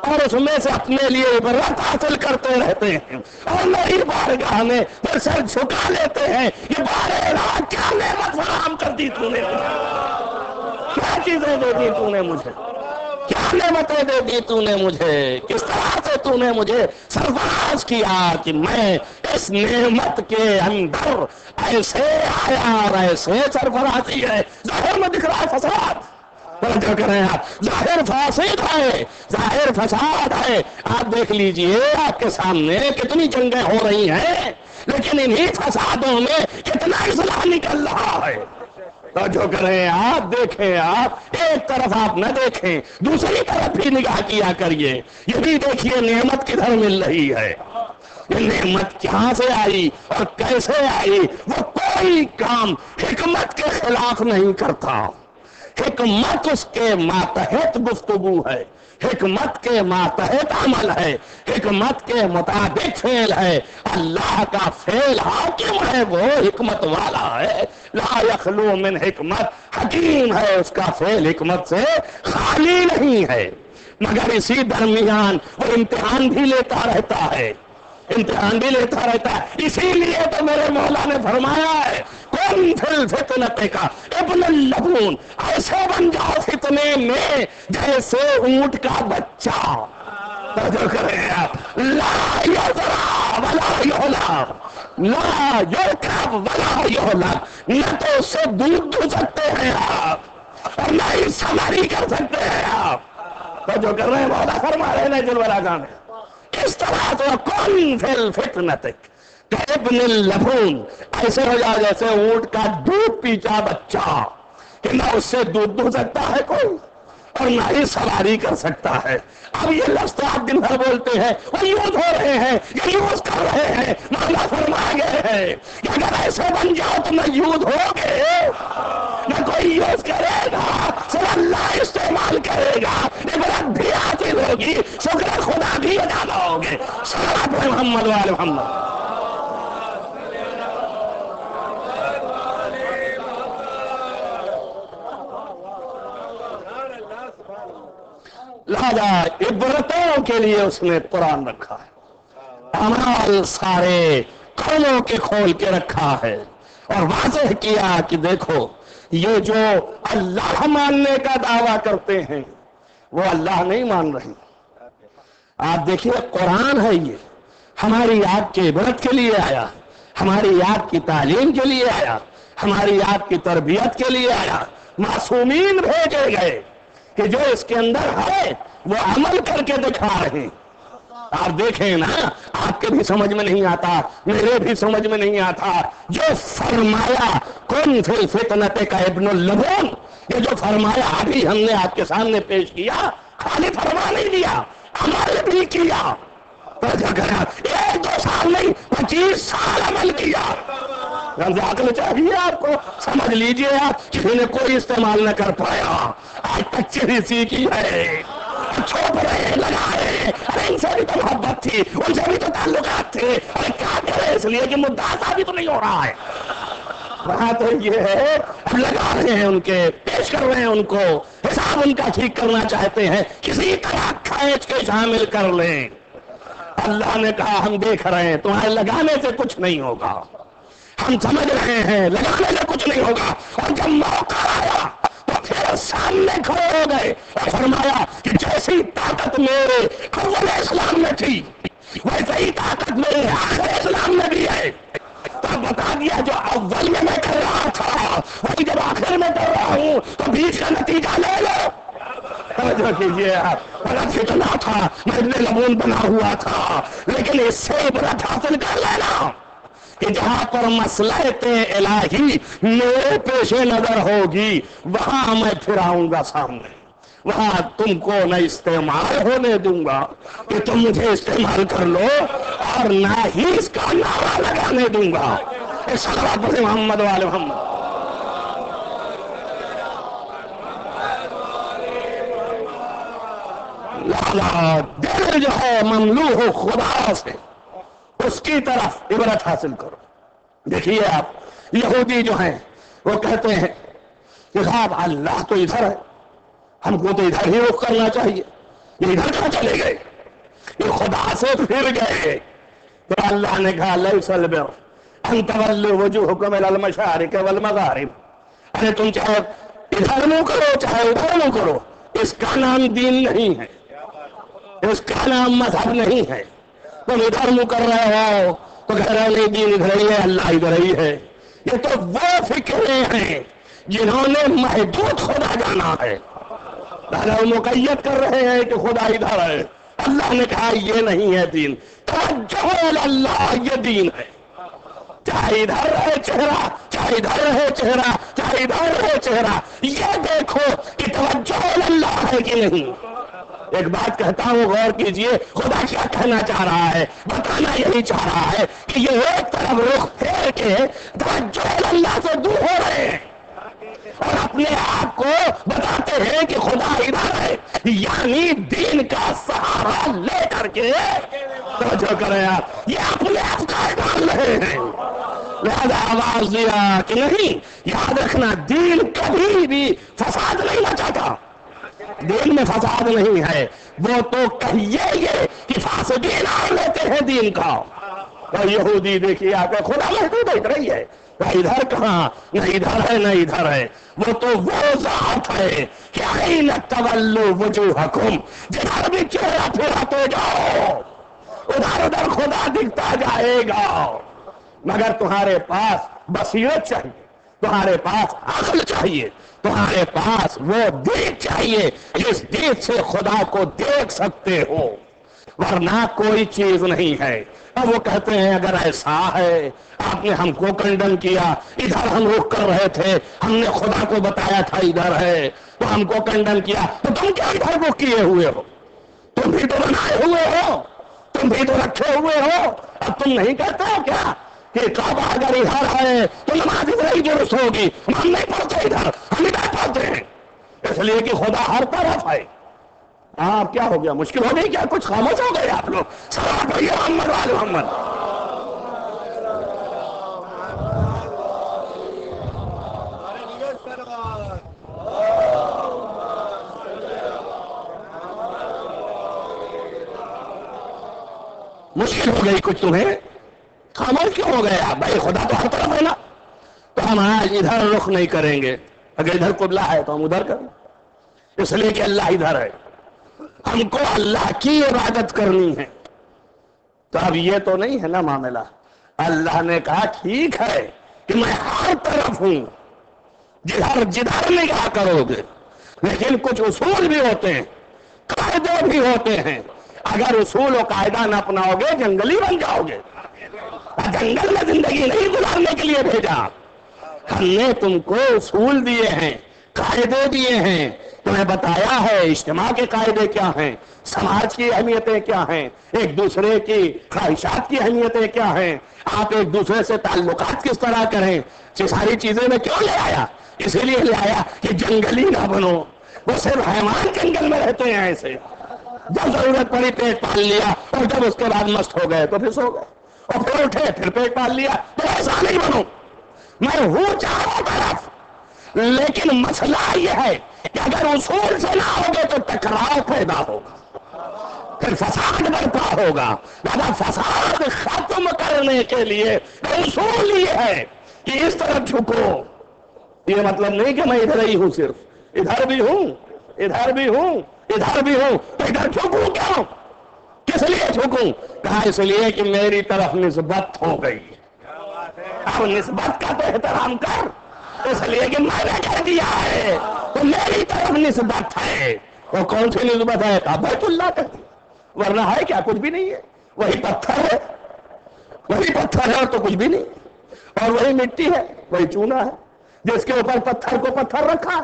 اور اس میں سے اپنے لیے عبرت حاصل کرتے رہتے ہیں۔ اور میری بارگاہ میں پھر سر جھکا لیتے ہیں یہ بارے کیا نعمت فراہم کر دی تو نے کیا چیزیں دے دی تو نے مجھے؟ کیا نعمتیں دے دی تو نے مجھے؟ کس طرح سے تو نے مجھے سرفراز کیا کہ میں اس نعمت کے اندر ایسے آیا اور ایسے سرفرازی ہے؟ ظاہر میں دکھ رہا ہے فساد۔ توجہ کریں آپ۔ ظاہر فاسد ہے، ظاہر فساد ہے۔ آپ دیکھ لیجیے، آپ کے سامنے کتنی جنگیں ہو رہی ہیں، لیکن انہی فسادوں میں کتنا اصلاح نکل رہا ہے؟ جو کریں آپ دیکھیں آپ، ایک طرف آپ نہ دیکھیں، دوسری طرف بھی نگاہ کیا کریے۔ یہ بھی دیکھیے نعمت کدھر مل رہی ہے۔ یہ نعمت کہاں سے آئی اور کیسے آئی؟ وہ کوئی کام حکمت کے خلاف نہیں کرتا۔ حکمت اس کے ماتحت گفتگو ہے۔ حکمت کے ماتحت عمل ہے، حکمت کے مطابق فیل ہے۔ اللہ کا فیل حاکم ہے، وہ حکمت والا ہے۔ لا یخلو من حکمت، حکیم ہے اس کا فیل حکمت سے، خالی نہیں ہے۔ مگر اسی درمیان وہ امتحان بھی لیتا رہتا ہے۔ امتحان بھی لیتا رہتا ہے۔ اسی لیے تو میرے مولا نے فرمایا ہے کون فل فتنتے کا ابن اللبون ایسے بن جاؤ فتنے میں جیسے اونٹ کا بچہ۔ توجہ کریں آپ۔ لا یذرا ولا یولا لا یرکب ولا یولا نہ تو اس سے دودھ دو سکتے ہیں آپ، اور نہ ہی سواری کر سکتے ہیں آپ۔ توجہ کر رہے ہیں مولا، فرما رہے ہیں جل والا گانے اس طرح تو کون فل فتنتک ابن اللبون ایسے ہو جائے جیسے اونٹ کا دودھ پیچا بچہ، کہ نہ اس سے دودھ دو سکتا ہے کوئی، اور نہ ہی سواری کر سکتا ہے۔ اب یہ لفظ تو آپ دن بھر بولتے ہیں وہ یوز ہو رہے ہیں یہ یوز کر رہے ہیں، مولا فرما گئے ہیں کہ اگر ایسے بن جاؤ تو نہ یوز ہو گے، نہ کوئی یوز کرے گا، صرف اللہ اس استعمال کرے گا عبرت بھی حاصل ہوگی، شکر خدا بھی ادا ہوگے صلوات محمد وال محمد۔ لہذا عبرتوں کے لیے اس نے قرآن رکھا ہے۔ امال سارے قوموں کے کھول کے رکھا ہے۔ اور واضح کیا کہ دیکھو یہ جو اللہ ماننے کا دعویٰ کرتے ہیں، وہ اللہ نہیں مان رہے۔ آپ دیکھیے، قرآن ہے یہ۔ ہماری آپ کے عبرت کے لیے آیا، ہماری آپ کی تعلیم کے لیے آیا، ہماری آپ کی تربیت کے لیے آیا۔ معصومین بھیجے گئے کہ جو اس کے اندر ہے، وہ عمل کر کے دکھا رہے ہیں۔ آپ دیکھیں نا، آپ کے بھی سمجھ میں نہیں آتا، میرے بھی سمجھ میں نہیں آتا۔ جو فرمایا، کون فی فتنت کا ابن اللبون؟ یہ جو فرمایا، ابھی ہم نے آپ کے سامنے پیش کیا، خالی فرما نہیں دیا، عمل بھی کیا۔ ایک دو سال نہیں، پچیس سال عمل کیا۔ عقل چاہیے آپ کو، سمجھ لیجیے آپ، کسی نے کوئی استعمال نہ کر پایا۔ آج تک چیری سیکھی ہے۔ چھوپڑے لگائے، ارے ان سے بھی تو محبت تھی، ان سے بھی تو تعلقات تھے، ارے کیا کرے اس لیے کہ مدعا ثابت نہیں ہو رہا ہے۔ وہاں تو یہ ہے اب لگا رہے ہیں ان کے، پیش کر رہے ہیں ان کو، حساب ان کا ٹھیک کرنا چاہتے ہیں، کسی طرح کھینچ کے شامل کر لیں۔ اللہ نے کہا، ہم دیکھ رہے ہیں، تمہارے لگانے سے کچھ نہیں ہوگا۔ ہم سمجھ رہے ہیں، لگانے سے کچھ نہیں ہوگا۔ اور جب موقع آیا پھر سامنے کھڑے ہو گئے اور فرمایا کہ جیسی طاقت میرے اول اسلام میں تھی، ویسے ہی طاقت میرے آخر اسلام میں بھی ہے۔ تو بتا دیا جو اول میں میں کر رہا تھا، وہی جب آخر میں کر رہا ہوں، تو بیچ کا نتیجہ لے لو۔ توجہ کیجیے آپ۔ بڑا فتنا تھا، میں لبون بنا ہوا تھا، لیکن اس سے عبرت حاصل کر لینا۔ کہ جہاں پر مسلحت الہی میرے پیش نظر ہوگی، وہاں میں پھر آؤں گا سامنے۔ وہاں تم کو نہ استعمال ہونے دوں گا کہ تم مجھے استعمال کر لو اور نہ ہی اس کا نعرہ لگانے دوں گا۔ محمد والے محمد۔ لالا دل جو ہے مملو ہو خدا سے۔ اس کی طرف عبرت حاصل کرو۔ دیکھیے آپ، یہودی جو ہیں، وہ کہتے ہیں کہ صاحب اللہ تو ادھر ہے۔ ہم کو تو ادھر ہی رخ کرنا چاہیے۔ یہ ادھر کہاں چلے گئے؟ یہ خدا سے پھر گئے۔ تو اللہ نے کہا لئی سلبر انت ولو وجوہکم الالمشارک والمغارب۔ ارے تم چاہے ادھر نو کرو، چاہے ادھر نو کرو، اس کا نام دین نہیں ہے۔ اس کا نام مذہب نہیں ہے۔ تم ادھر منہ کر رہے ہو، تو کہہ رہے نہیں دین ادھر ہی ہے اللہ ادھر ہی ہے یہ تو وہ فکرے ہیں جنہوں نے محدود خدا جانا ہے۔ مقیت کر رہے ہیں کہ خدا ادھر ہے۔ اللہ نے کہا یہ نہیں ہے دین۔ توجہ اللہ، یہ دین ہے۔ چاہے ادھر رہے چہرہ، چاہے ادھر رہے چہرہ، چاہے ادھر رہے چہرہ، یہ دیکھو کہ توجہ اللہ ہے کہ نہیں۔ ایک بات کہتا ہوں، غور کیجیے، خدا کیا کہنا چاہ رہا ہے؟ بتانا یہی چاہ رہا ہے کہ یہ ایک طرف رخ پھیر کے توجہ اللہ سے دور ہو رہے ہیں۔ اور اپنے آپ کو بتاتے ہیں کہ خدا ادھر ہے یعنی دین کا سہارا لے کر کے۔ توجہ کریں آپ، یہ اپنے آپ کا ڈال رہے ہیں لہذا آواز دیا کہ نہیں، یاد رکھنا، دین کبھی بھی فساد نہیں نہ دین میں فساد نہیں ہے۔ وہ تو کہیے یہ کہ فاسدین آ لیتے ہیں دین کا۔ اور یہودی دیکھیے آ کے خدا محدود دیکھ رہی ہے۔ نہ ادھر کہاں؟ نہ ادھر ہے، نہ ادھر ہے۔ وہ تو وہ ذات ہے کہ این تولو وجوہکم۔ جدھر بھی چہرہ پھراتے جاؤ۔ ادھر ادھر خدا دکھتا جائے گا۔ مگر تمہارے پاس بصیرت چاہیے۔ تمہارے پاس عقل چاہیے۔ تمہارے پاس وہ دیکھ چاہیے جس دیکھ سے خدا کو دیکھ سکتے ہو، ورنہ کوئی چیز نہیں ہے۔ اب وہ کہتے ہیں، اگر ایسا ہے، آپ نے ہم کو کنڈن کیا، ادھر ہم رک کر رہے تھے، ہم نے خدا کو بتایا تھا ادھر ہے، تو ہم کو کنڈن کیا۔ تو تم کیا ادھر کو کیے ہوئے ہو؟ تم بھی تو بنائے ہوئے ہو، تم بھی تو رکھے ہوئے ہو۔ اب تم نہیں کہتے ہو کیا؟ کہ کعبہ اگر ادھر ہے تو نماز ادھر ہی درست ہوگی۔ ہم نہیں پڑھتے ادھر، ہم ادھر پڑھتے ہیں۔ اس لیے کہ خدا ہر طرف ہے۔ ہاں کیا ہو گیا؟ مشکل ہو گئی کیا؟ کچھ خاموش ہو گئے آپ لوگ؟ سلام بھائی محمد وال محمد مشکل ہو گئی کچھ تمہیں؟ خاموش کیوں ہو گیا؟ بھائی خدا تو ہر طرف ہے نا۔ تو ہم آج ادھر رخ نہیں کریں گے۔ اگر ادھر قبلہ ہے تو ہم ادھر کریں۔ اس لیے کہ اللہ ادھر ہے۔ ہم کو اللہ کی عبادت کرنی ہے۔ تو اب یہ تو نہیں ہے نا معاملہ۔ اللہ نے کہا، ٹھیک ہے کہ میں ہر طرف ہوں۔ جدھر جدھر نگاہ کرو گے۔ لیکن کچھ اصول بھی ہوتے ہیں۔ قاعدے بھی ہوتے ہیں۔ اگر اصول و قاعدہ نہ اپناؤ گے جنگلی بن جاؤ گے۔ جنگل میں زندگی نہیں گزارنے کے لیے بھیجا۔ ہم نے تم کو اصول دیے ہیں، قاعدے دیے ہیں۔ تمہیں بتایا ہے اجتماع کے قاعدے کیا ہیں، سماج کی اہمیتیں کیا ہیں، ایک دوسرے کی خواہشات کی اہمیتیں کیا ہیں۔ آپ ایک دوسرے سے تعلقات کس طرح کریں؟ یہ ساری چیزیں میں کیوں لے آیا؟ اسی لیے لے آیا کہ جنگلی نہ بنو۔ وہ صرف حیوان جنگل میں رہتے ہیں ایسے۔ جب ضرورت پڑی پیٹ پال لیا اور جب اس کے بعد مست ہو گئے تو پھر سو گئے۔ اور پھر اٹھے، پھر پیٹ پال لیا۔ تو ایسا نہیں بنو میں ہوں چاروں طرف۔ لیکن مسئلہ یہ ہے کہ اگر اصول سے نہ ہوگے تو ٹکراؤ پیدا ہوگا۔ پھر فساد برپا ہوگا۔ دادا فساد ختم کرنے کے لیے اصول یہ ہے کہ اس طرف جھکو۔ یہ مطلب نہیں کہ میں ادھر ہی ہوں صرف۔ ادھر بھی ہوں، ادھر بھی ہوں، ادھر بھی ہوں۔ تو ادھر جھکوں کیوں؟ کس لیے جھکوں۔ کہا، اس لیے کہ میری طرف نسبت ہو گئی۔ اب نسبت کا تو احترام کر۔ اس لیے کہ میں نے کہہ دیا ہے، تو میری طرف نسبت ہے۔ وہ کون سی نسبت ہے؟ کہا، بیت اللہ کا ورنہ ہے کیا؟ کچھ بھی نہیں ہے۔ وہی پتھر ہے۔ وہی پتھر ہے اور تو کچھ بھی نہیں۔ اور وہی مٹی ہے، وہی چونا ہے۔ جس کے اوپر پتھر کو پتھر رکھا ہے۔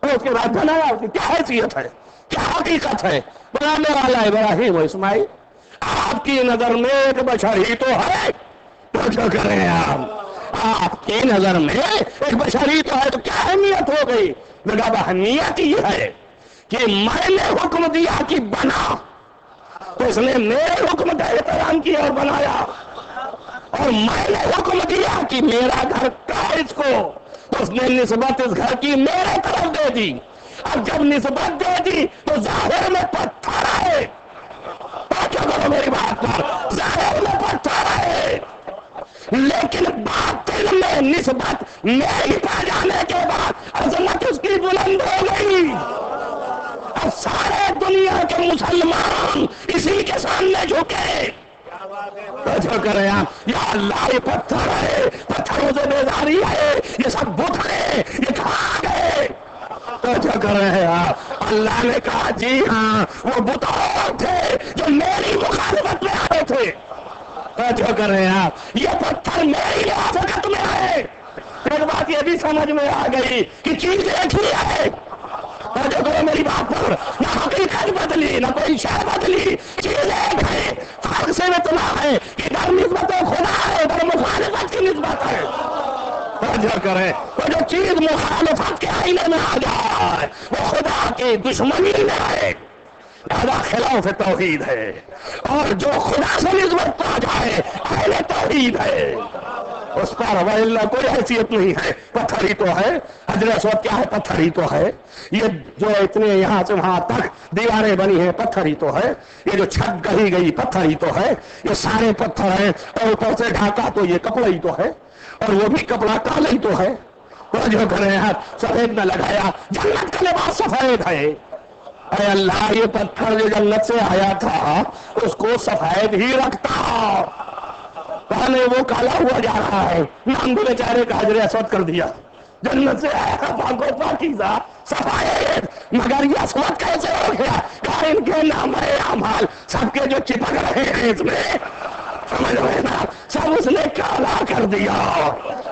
اور اس کے بعد بنایا، اس کی کیا حیثیت ہے۔ کیا حقیقت ہے؟ بنانے والا ابراہیم و اسماعیل، آپ کی نظر میں ایک بشر ہی تو ہے۔ تو جو کریں آپ آپ کی نظر میں ایک بشر ہی تو ہے تو کیا اہمیت ہو گئی؟ جگہ اہمیت یہ ہے کہ میں نے حکم دیا کہ بنا۔ تو اس نے میرے حکم کا احترام کیا اور بنایا۔ اور میں نے حکم دیا کہ میرا گھر کا اس کو، اس نے نسبت اس گھر کی میرے طرف دے دی۔ اب جب نسبت دے دی تو ظاہر میں پتھر ہے توجہ کرو میری بات پر۔ ظاہر میں پتھر ہے لیکن باطل میں نسبت میری پا جانے کے بعد عظمت اس کی بلند ہو گئی۔ اب سارے دنیا کے مسلمان اسی کے سامنے جھکے۔ جو کرے آپ یا اللہ، یہ پتھر ہے پتھروں سے بیداری ہے یہ سب بت ہے یہ کھا گئے۔ جو کر رہے ہیں اللہ نے کہا جی ہاں وہ بت تھے جو میری مخالفت میں آئے تھے۔ جو کر رہے ہیں آپ۔ یہ پتھر میری موافقت میں آئے۔ ایک بات یہ بھی سمجھ میں آ گئی کہ چیز ایک ہی ہے۔ جو کرو میری بات پر۔ نہ حقیقت بدلی، نہ کوئی شہ بدلی۔ چیز ایک ہے۔ فرق سے اتنا ہے کہ در نسبت خدا ہے، در مخالفت کی نسبت ہے۔ جو کرے۔ وہ جو چیز مخالفت کے آئینے میں آ جائے۔ وہ خدا کی دشمنی میں آئے لہذا خلاف توحید ہے۔ اور جو خدا سے نسبت پا جائے، اہل توحید ہے۔ اس پر اللہ کوئی حیثیت نہیں ہے۔ پتھر ہی تو ہے۔ حضرت اسود کیا ہے؟ پتھر ہی تو ہے۔ یہ جو اتنے یہاں سے وہاں تک دیواریں بنی ہیں پتھر ہی تو ہے۔ یہ جو چھت کہی گئی پتھر ہی تو ہے۔ یہ سارے پتھر ہیں۔ اور اوپر سے ڈھاکا تو یہ کپڑا ہی تو ہے۔ اور وہ بھی کپڑا کالا ہی تو ہے۔ وہ جو کرے ہیں سفید نہ لگایا، جنت کا لباس سفید ہے اے اللہ، یہ پتھر جو جنت سے آیا تھا، اس کو سفید ہی رکھتا۔ پہلے وہ کالا ہوا جا رہا ہے۔ نام بھی بیچارے کا حضر اسود کر دیا۔ جنت سے آیا پاکو پاکیزہ، سفید۔ مگر یہ اسود کیسے ہو گیا؟ کہا ان کے نام ہے اعمال۔ سب کے جو چپک رہے ہیں اس میں۔ سب اس نے کالا کر دیا۔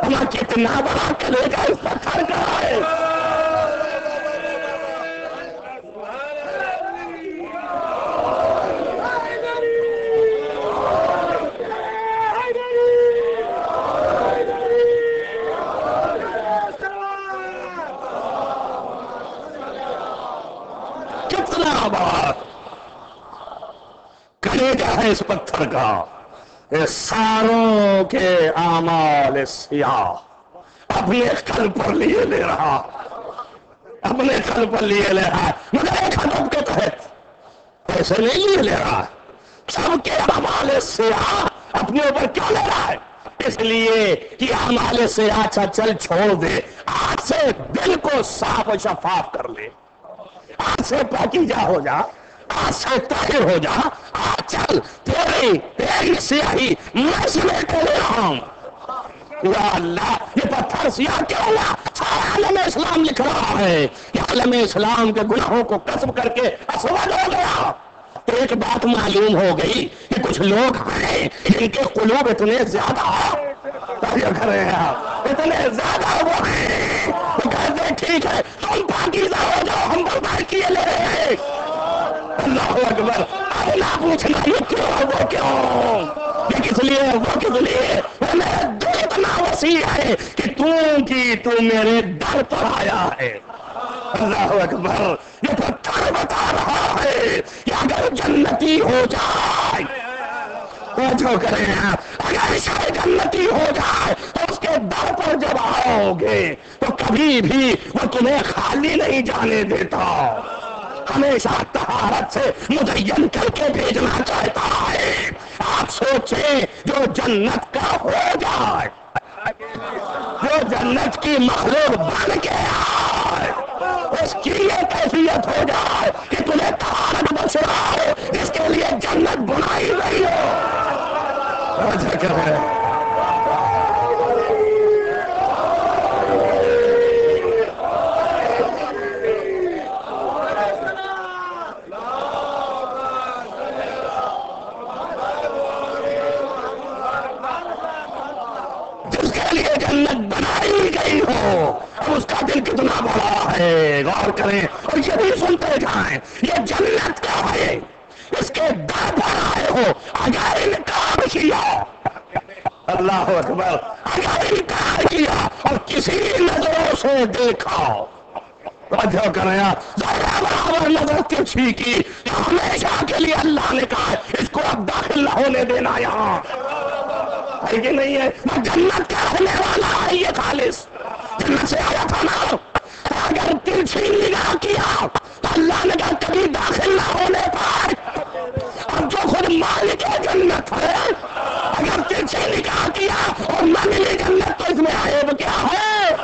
ہمیں کتنا بڑا کرے گا، اس پتھر کا ہے کتنا بات کلیجا ہے اس پتھر کا ساروں کے اعمال سیاہ اپنے قلب پر لیے لے رہا، اپنے قلب پر لیے لے رہا، مگر ایک حدب کے تحت ایسے نہیں لیے لے رہا۔ سب کے اعمال سیاہ اپنے اوپر کیوں لے رہا ہے؟ اس لیے کہ ہمارے سے اچھا چل چھوڑ دے، آج سے دل کو صاف و شفاف کر لے۔ آج سے پاکیجہ ہو جا، آج سے طاہر ہو جا، آج چل تیری تیری سیاہی میں سمے کو لے رہا ہوں یا اللہ، یہ پتھر سیاہ کیا ہوا سارا عالم اسلام لکھ رہا ہے۔ کہ عالم اسلام کے گناہوں کو قسم کر کے اسود ہو گیا۔ تو ایک بات معلوم ہو گئی کہ کچھ لوگ ہیں جن کے قلوب اتنے زیادہ کر رہے ہیں۔ اتنے زیادہ وہ ہیں۔ کہتے ہیں، ٹھیک ہے تم پاکیزہ ہو جاؤ، ہم برداشت کیے لے رہے ہیں۔ اللہ اکبر اب نہ پوچھنا یہ کیوں وہ کیوں؟ یہ کس لیے وہ کس لیے؟ وہ میرا دل اتنا وسیع ہے کہ تو کی تو میرے در پر آیا ہے۔ اللہ اکبر، یہ پتھر بتا رہا ہے کہ اگر جنتی ہو جائے جو کرے ہیں اگر شاید جنتی ہو جائے، تو اس کے در پر جب آؤ گے، تو کبھی بھی وہ تمہیں خالی نہیں جانے دیتا۔ ہمیشہ تہارت سے مدین کر کے بھیجنا چاہتا ہے۔ آپ سوچیں جو جنت کا ہو جائے، جو جنت کی مخلوق بن کے آئے، اس کی یہ کیفیت ہو جائے کہ تمہیں تہارت بچ رہا ہو اس کے لیے جنت بنائی رہی ہو اچھا کر رہے ہیں جس کے لیے جنت بنائی گئی ہو اب اس کا دل کتنا بڑا ہے، غور کریں اور یہ بھی سنتے جائیں، یہ جنت کیا ہے۔ اس کے در پر آئے ہو، اگر انکار کیا۔ اللہ اکبر، اگر انکار کیا اور کسی نظروں سے دیکھا۔ توجہ کریں ذرا برابر نظر ترچھی کی ہمیشہ کے لیے اللہ نے کہا اس کو اب داخل نہ ہونے دینا یہاں۔ ہے کہ نہیں ہے؟ وہ جنت کا ہونے والا ہے یہ خالص۔ جنت سے آیا تھا نا اگر ترچھی نگاہ کیا، اللہ نے کہا کبھی داخل نہ ہونے پائے اب جو خود مالک جنت ہے، اگر ترچھی نگاہ کیا اور نہ ملی جنت تو اس میں عیب کیا ہے؟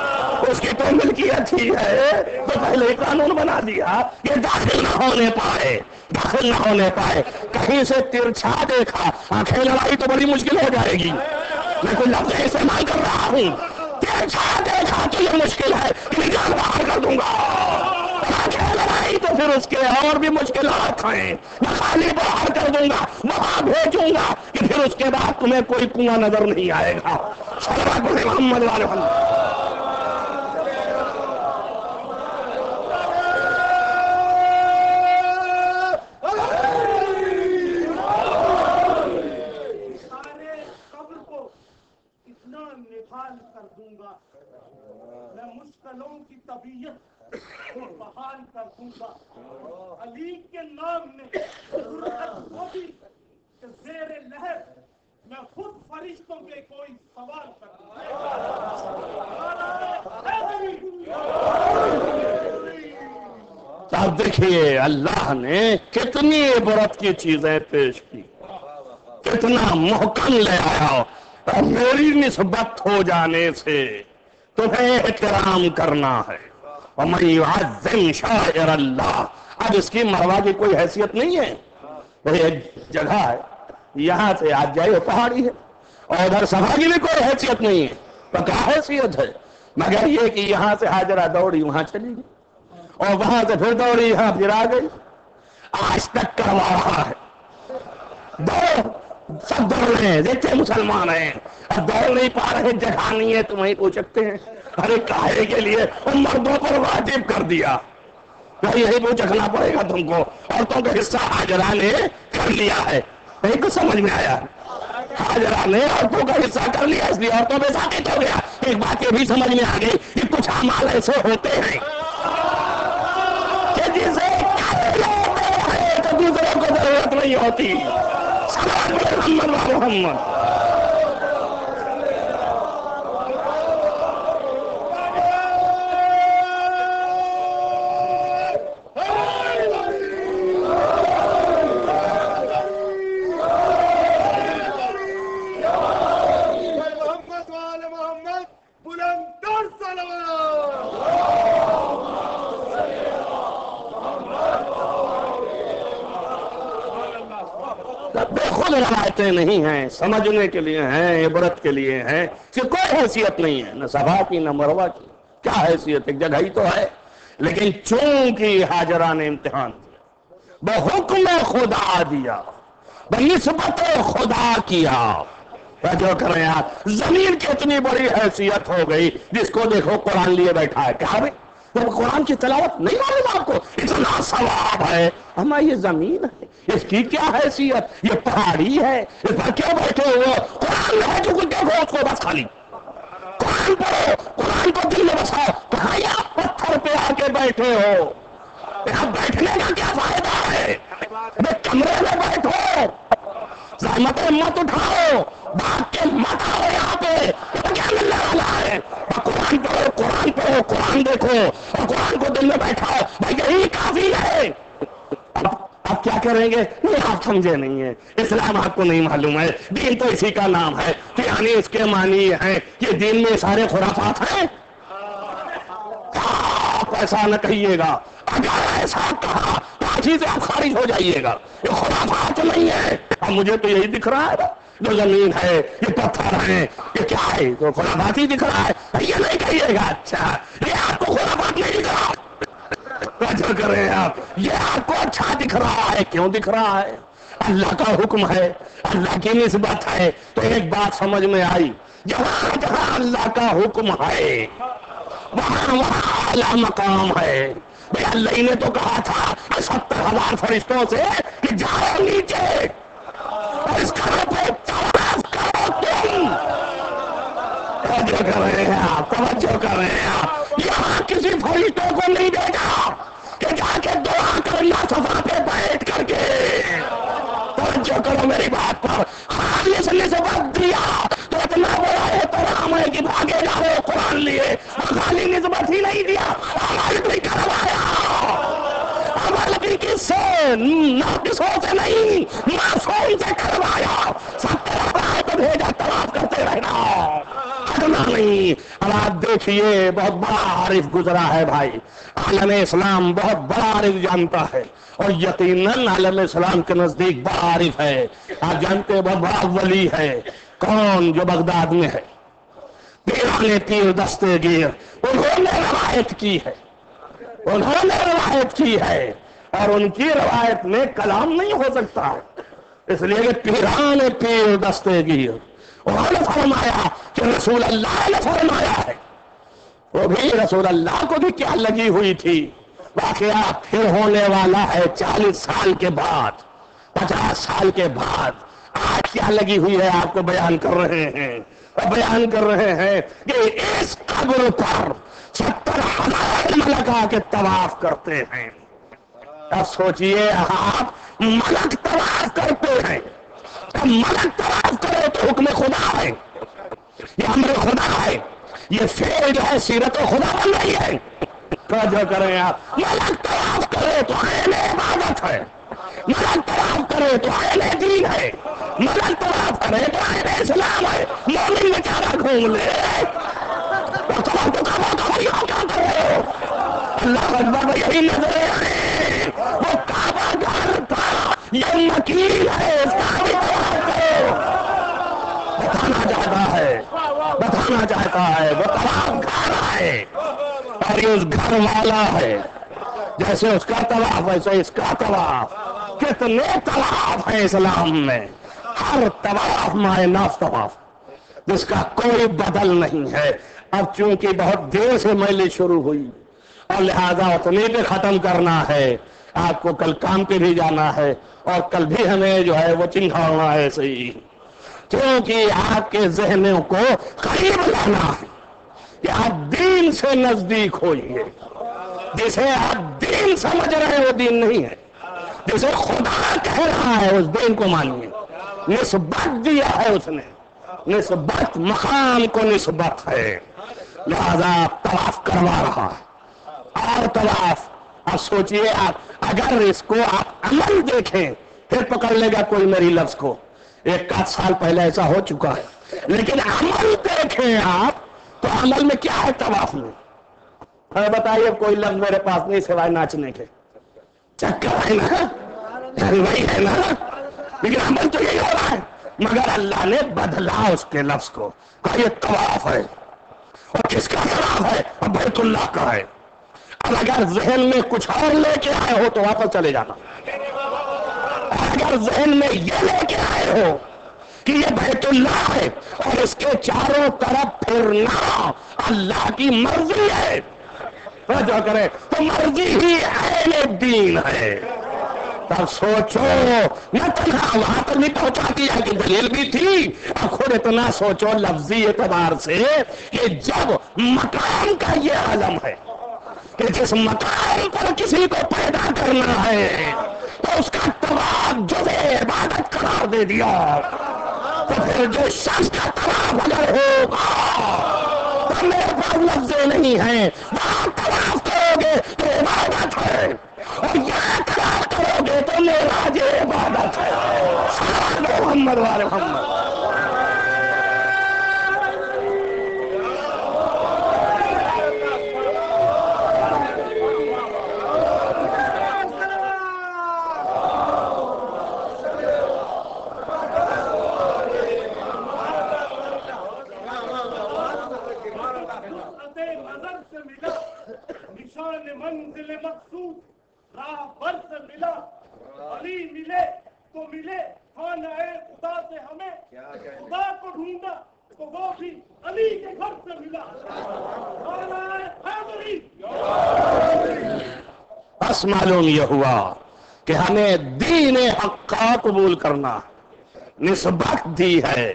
اس کی تو ملکیت ہی ہے۔ تو پہلے ہی قانون بنا دیا یہ داخل نہ ہونے پائے، داخل نہ ہونے پائے۔ کہیں سے ترچھا دیکھا، آنکھیں لڑائی تو بڑی مشکل ہو جائے گی۔ میں کوئی لفظ استعمال کر رہا ہوں۔ ترچھا دیکھا تو یہ مشکل ہے۔ نکال باہر کر دوں گا؟ لڑائی تو پھر اس کے اور بھی مشکلات ہیں۔ میں خالی باہر کر دوں گا وہاں بھیجوں گا کہ پھر اس کے بعد تمہیں کوئی کنواں نظر نہیں آئے گا۔ صلوات محمد والے سارے قبر کو اتنا نبھال کر دوں گا میں کی طبیعت بحال کر دوں گا علی کے نام میں ضرورت ہوگی کہ زیر لہر میں خود فرشتوں کے کوئی سوال کر دوں۔ اب دیکھیے، اللہ نے کتنی عبرت کی چیزیں پیش کی۔ کتنا محکم لے آیا۔ اور میری نسبت ہو جانے سے تمہیں احترام کرنا ہے۔ وَمَن يُعَظِّمْ شَائِرَ اللَّهِ اب اس کی مروا کی کوئی حیثیت نہیں ہے۔ وہ ایک جگہ ہے۔ یہاں سے آج جائے پہاڑی ہے۔ اور ادھر سبھا کی بھی کوئی حیثیت نہیں ہے۔ تو کیا حیثیت ہے۔ مگر یہ کہ یہاں سے حاجرہ دوڑی وہاں چلی گئی۔ اور وہاں سے پھر دوڑی یہاں پھر آ گئی۔ آج تک کروا رہا ہے۔ دو سب دوڑ رہے ہیں دیکھتے مسلمان ہیں اب دوڑ نہیں پا رہے، جگہ نہیں ہے، تم وہیں پوچھ سکتے ہیں۔ ارے کاہے کے لیے؟ ان مردوں پر واجب کر دیا۔ یہی پوچھ رکھنا پڑے گا تم کو۔ عورتوں کا حصہ حاجرہ نے کر لیا ہے۔ نہیں کچھ سمجھ میں آیا؟ حاجرہ نے عورتوں کا حصہ کر لیا، اس لیے عورتوں پہ ثابت ہو گیا۔ ایک بات یہ بھی سمجھ میں آ گئی کہ کچھ اعمال ایسے ہوتے ہیں کہ جسے تو دوسروں کو ضرورت نہیں ہوتی۔ سلام محمد خود روایتیں نہیں ہیں، سمجھنے کے لیے ہیں، عبرت کے لیے ہیں کہ کوئی حیثیت نہیں ہے، نہ سبھا کی، نہ مروا کی۔ کیا حیثیت؟ ایک جگہ ہی تو ہے۔ لیکن چونکہ حاجرہ نے امتحان دیا، بحکم خدا دیا، بنسبت خدا کیا۔ جو کریں آپ، زمین کی اتنی بڑی حیثیت ہو گئی جس کو دیکھو قرآن لیے بیٹھا ہے۔ کیا بھائی؟ جب قرآن کی تلاوت نہیں معلوم آپ کو؟ اتنا ثواب ہے۔ ہمیں یہ زمین ہے۔ اس کی کیا حیثیت؟ یہ پہاڑی ہے۔ اس پر کیوں بیٹھے ہو؟ قرآن ہے جو کچھ دیکھو، اس کو بس خالی۔ قرآن پڑھو، قرآن کو دل میں بساؤ۔ کہاں یہ پتھر پہ آ کے بیٹھے ہو؟ یہاں بیٹھنے کا کیا فائدہ ہے؟ میں کمرے میں بیٹھو۔ زحمتیں مت اٹھاؤ۔ بات کے مت آؤ یہاں پہ۔ کیا ملنے والا ہے؟ قرآن پڑھو قرآن پڑھو، قرآن دیکھو۔ اور قرآن کو دل میں بیٹھاؤ۔ بھائی یہی کافی ہے۔ کریں گے؟ نہیں آپ سمجھے نہیں ہیں۔ اسلام آپ کو نہیں معلوم ہے۔ دین تو اسی کا نام ہے۔ کہ یعنی اس کے معنی یہ ہے کہ دین میں سارے خرافات ہیں۔ آپ ایسا نہ کہیے گا۔ اگر ایسا کہا تو سے آپ خارج ہو جائیے گا۔ یہ خرافات نہیں ہے اب مجھے تو یہی دکھ رہا ہے جو زمین ہے، یہ پتھر ہے یہ کیا ہے؟ خرافات ہی دکھ رہا ہے۔ یہ نہیں کہیے گا۔ اچھا یہ آپ کو خرافات نہیں دکھ رہا۔ توجہ کر رہے ہیں آپ۔ یہ آپ کو اچھا دکھ رہا ہے۔ کیوں دکھ رہا ہے؟ اللہ کا حکم ہے۔ اللہ کی نسبت ہے۔ تو ایک بات سمجھ میں آئی۔ جہاں جہاں اللہ کا حکم ہے، وہاں وہاں اعلیٰ مقام ہے۔ بھئی اللہ نے تو کہا تھا ستر ہزار فرشتوں سے کہ جاؤ نیچے۔ اس گھر پہ طواف کرو تم۔ توجہ کر رہے ہیں آپ، توجہ کر رہے ہیں آپ۔ یہاں کسی فرشتوں کو نہیں دیکھا۔ کہ جا کے دعا کر کرنا صفا پہ بیٹھ کر کے۔ توجہ کرو میری بات پر۔ خالص نے نسبت دیا۔ تو اتنا بڑا ہے تو رام ہے کہ بھاگے جا رہے ہو قرآن لیے۔ خالی نسبت ہی نہیں دیا، عمل بھی کروایا۔ عمل بھی کس سے؟ ناقصوں سے نہیں، معصوم سے کروایا۔ ستر ہزار تو بھیجا، تلاش کرتے رہنا۔ ہٹنا نہیں۔ اب آپ دیکھیے، بہت بڑا عارف گزرا ہے بھائی۔ عالم اسلام بہت بڑا عارف جانتا ہے۔ اور یقیناً عالم اسلام کے نزدیک بڑا عارف ہے۔ آپ جانتے ہیں، بہت بڑا ولی ہے۔ کون جو بغداد میں ہے؟ پیرانے تیر دستے گیر۔ انہوں نے روایت کی ہے۔ انہوں نے روایت کی ہے۔ اور ان کی روایت میں کلام نہیں ہو سکتا۔ ہے اس لیے کہ پیران پیر دستے گیر انہوں نے فرمایا کہ رسول اللہ نے فرمایا ہے۔ وہ بھی رسول اللہ کو بھی کیا لگی ہوئی تھی۔ واقعہ پھر ہونے والا ہے چالیس سال کے بعد۔ پچاس سال کے بعد۔ آج کیا لگی ہوئی ہے آپ کو بیان کر رہے ہیں۔ اور بیان کر رہے ہیں کہ اس قبر پر ستر ہزار ملک آ کے طواف کرتے ہیں۔ اب سوچئے آپ ملک طواف کرتے ہیں۔ ملک طواف کرے تو حکم خدا ہے۔ یہ امر خدا ہے۔ یہ فعل جو ہے، سیرت خدا بن رہی ہے۔ توجہ کریں آپ۔ ملک طواف کرے تو اہل عبادت ہے۔ ملک طواف کرے تو اہل دین ہے۔ ملک طواف کرے تو اہل اسلام ہے۔ مومن بیچارہ گھوم لے۔ تو طواف تو کھوا کھوئی ہو کیا کر رہے ہو؟ اللہ اکبر، یہی نظریں ہیں وہ تھا یہ مکیل ہے اس کا بتانا چاہتا ہے بتانا چاہتا ہے وہ طواف گھر ہے اور یہ اس گھر والا ہے، جیسے اس کا طواف ویسے اس کا طواف کتنے طواف ہیں اسلام میں؟ ہر طواف مائے ناف طواف جس کا کوئی بدل نہیں ہے، اب چونکہ بہت دیر سے میلی شروع ہوئی، اور لہذا اتنے پہ ختم کرنا ہے آپ کو کل کام پہ بھی جانا ہے اور کل بھی ہمیں جو ہے وہ چنگھاڑنا ہے صحیح۔ کیونکہ آپ کے ذہنوں کو قریب لانا ہے کہ آپ دین سے نزدیک ہوئیے۔ جسے آپ دین سمجھ رہے ہیں وہ دین نہیں ہے۔ جسے خدا کہہ رہا ہے اس دین کو مانیے۔ نسبت دیا ہے اس نے۔ نسبت مقام کو نسبت ہے۔ لہذا طواف کروا رہا ہے۔ اور طواف اب سوچئے آپ، اگر اس کو آپ عمل دیکھیں، پھر پکڑ لے گا کوئی میری لفظ کو۔ ایک آدھ سال پہلے ایسا ہو چکا ہے۔ لیکن عمل دیکھیں آپ، تو عمل میں کیا ہے طواف میں؟ ہمیں بتائیے کوئی لفظ میرے پاس نہیں سوائے ناچنے کے۔ چکر ہے نا؟ وہی ہے نا؟ لیکن عمل تو یہی ہو رہا ہے۔ مگر اللہ نے بدلا اس کے لفظ کو۔ کہا یہ طواف ہے۔ اور کس کا طواف ہے؟ اور بیت اللہ کا ہے۔ اب اگر ذہن میں کچھ اور لے کے آئے ہو تو واپس چلے جانا۔ اگر ذہن میں یہ لے کے آئے ہو کہ یہ بیت اللہ ہے اور اس کے چاروں طرف پھرنا اللہ کی مرضی ہے جو کرے تو مرضی ہی عین دین ہے۔ تب سوچو، نہ تنہا وہاں تک نہیں پہنچاتی ہے کہ دلیل بھی تھی اور خود اتنا سوچو، لفظی اعتبار سے کہ جب مقام کا یہ عالم ہے۔ کہ جس مقام پر کسی کو پیدا کرنا ہے تو اس کا تباہ جو عبادت قرار دے دیا۔ تو پھر جو شخص کا تباہ اگر ہوگا تو میرے پاس لفظ نہیں ہے۔ وہاں تباہ کرو گے تو عبادت ہے۔ اور یہاں تباہ کرو گے تو میرا جو عبادت ہے۔ سلام محمد والے محمد نشان منزل مقصود راہ بر سے ملا علی ملے تو ملے خانہ خدا سے ہمیں خدا کو ڈھونڈا تو وہ بھی علی کے گھر سے ملا۔ خانہ حیدری بس معلوم یہ ہوا کہ ہمیں دین حق کا قبول کرنا نسبت دی ہے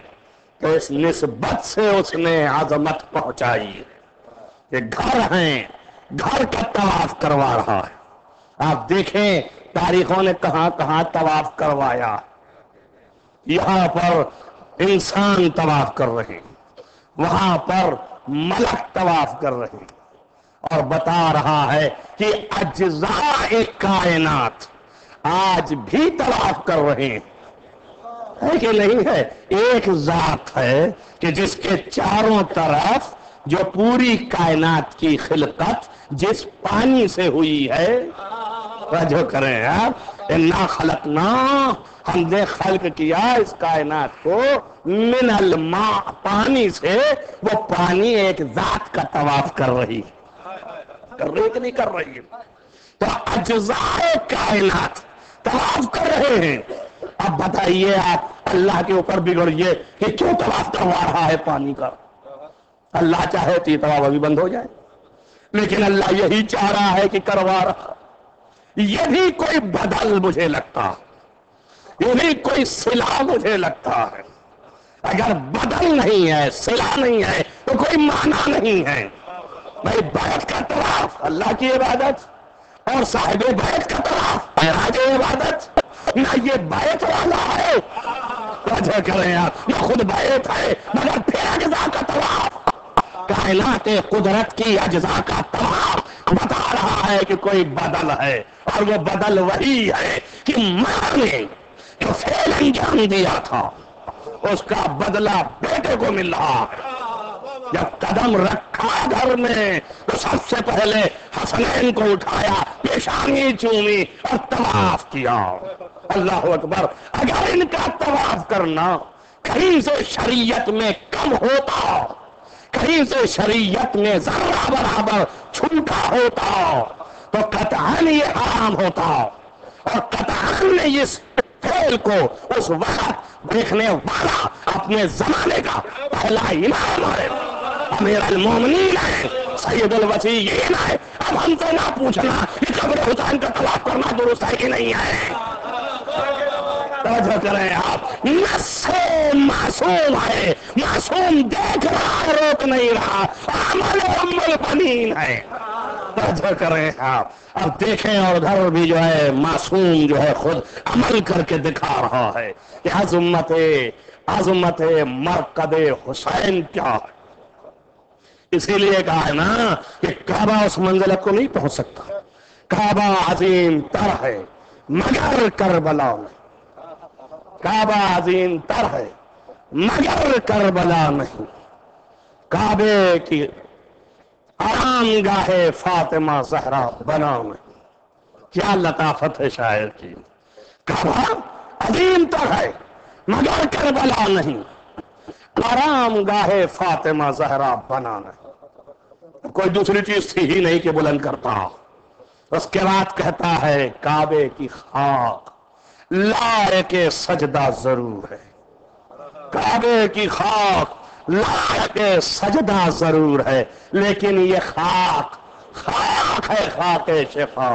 تو اس نسبت سے اس نے عظمت پہنچائی کہ گھر ہیں گھر کا طواف کروا رہا ہے۔ آپ دیکھیں تاریخوں نے کہاں کہاں طواف کروایا۔ یہاں پر انسان طواف کر رہے ہیں۔ وہاں پر ملک طواف کر رہے ہیں۔ اور بتا رہا ہے کہ اجزاء کائنات آج بھی طواف کر رہے ہیں۔ ہے کہ نہیں ہے؟ ایک ذات ہے کہ جس کے چاروں طرف جو پوری کائنات کی خلقت جس پانی سے ہوئی ہے۔ جو کریں آپ۔ انا خلقنا ہم نے خلق کیا اس کائنات کو۔ من الماء، پانی سے۔ وہ پانی ایک ذات کا طواف کر رہی کر رہی کہ نہیں کر رہی تو اجزاء کائنات طواف کر رہے ہیں۔ اب بتائیے آپ، اللہ کے اوپر بگڑیے کہ کیوں طواف کروا رہا ہے پانی کا؟ اللہ چاہے تو یہ طواف ابھی بند ہو جائے۔ لیکن اللہ یہی چاہ رہا ہے کہ کروا رہا۔ یہ بھی کوئی بدل مجھے لگتا۔ یہ بھی کوئی سلا مجھے لگتا ہے۔ اگر بدل نہیں ہے، سلا نہیں ہے، تو کوئی معنی نہیں ہے۔ بھائی بیت کا طواف، اللہ کی عبادت۔ اور صاحب بیت کا طواف راج عبادت۔ نہ یہ بیت والا ہے۔ وجہ کریں آپ نہ خود بیت ہے، مگر پھر اجزا کا طواف۔ کائنات قدرت کی اجزا کا طواف بتا رہا ہے کہ کوئی بدل ہے اور وہ بدل وہی ہے کہ ماں نے جو فیل انجام دیا تھا، اس کا بدلہ بیٹے کو مل رہا۔ ہے جب قدم رکھا گھر میں، تو سب سے پہلے حسنین کو اٹھایا، پیشانی چومی اور طواف کیا۔ اللہ اکبر، اگر ان کا طواف کرنا کہیں سے شریعت میں کم ہوتا کہیں سے شریعت میں ذرا برابر چھوٹا ہوتا تو قطعاً یہ حرام ہوتا اور قطعاً اس فیل کو اس وقت دیکھنے والا اپنے زمانے کا پہلا امام ہے امیر المومنین ہے سید الوسیین ہے اب ہم سے نہ پوچھنا کہ قبر حسین کا طلاق کرنا درست ہے کہ نہیں ہے۔ توجہ کریں آپ۔ نس معصوم ہے۔ معصوم دیکھ رہا ہے روک نہیں رہا۔ عمل عمل بنین ہے۔ توجہ کریں آپ۔ اب دیکھیں اور ادھر بھی جو ہے معصوم جو ہے خود عمل کر کے دکھا رہا ہے کہ عظمت عظمت مرکد حسین کیا ہے۔ اسی لیے کہا ہے نا کہ کعبہ اس منزلت کو نہیں پہنچ سکتا۔ کعبہ عظیم تر ہے، مگر کربلا میں۔ کعبہ عظیم تر ہے، مگر کربلا نہیں۔ کعبے کی آرام گاہ فاطمہ زہرا بنا میں۔ کیا لطافت ہے شاعر کی۔ کعبہ عظیم تو ہے، مگر کربلا نہیں۔ آرام گاہے فاطمہ زہرا بنانا کوئی دوسری چیز تھی ہی نہیں کہ بلند کرتا۔ اس کے بعد کہتا ہے کعبے کی خاک۔ لائے کے سجدہ ضرور ہے۔ کعبے کی خاک لائے کے سجدہ ضرور ہے، لیکن یہ خاک خاک ہے، خاک شفا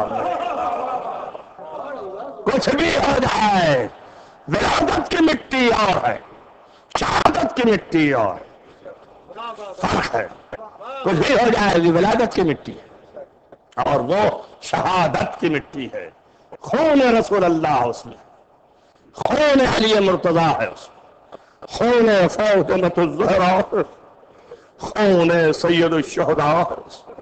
کچھ بھی ہو جائے، ولادت کی مٹی اور ہے، شہادت کی مٹی اور فرق ہے۔ کچھ بھی ہو جائے گی ولادت کی مٹی ہے، اور وہ شہادت کی مٹی ہے۔ خون رسول اللہ ہے اس میں۔ خون علی مرتضی ہے اس میں۔ خون فاطمت الزہرا ہے خون سید الشہداء ہے اس میں۔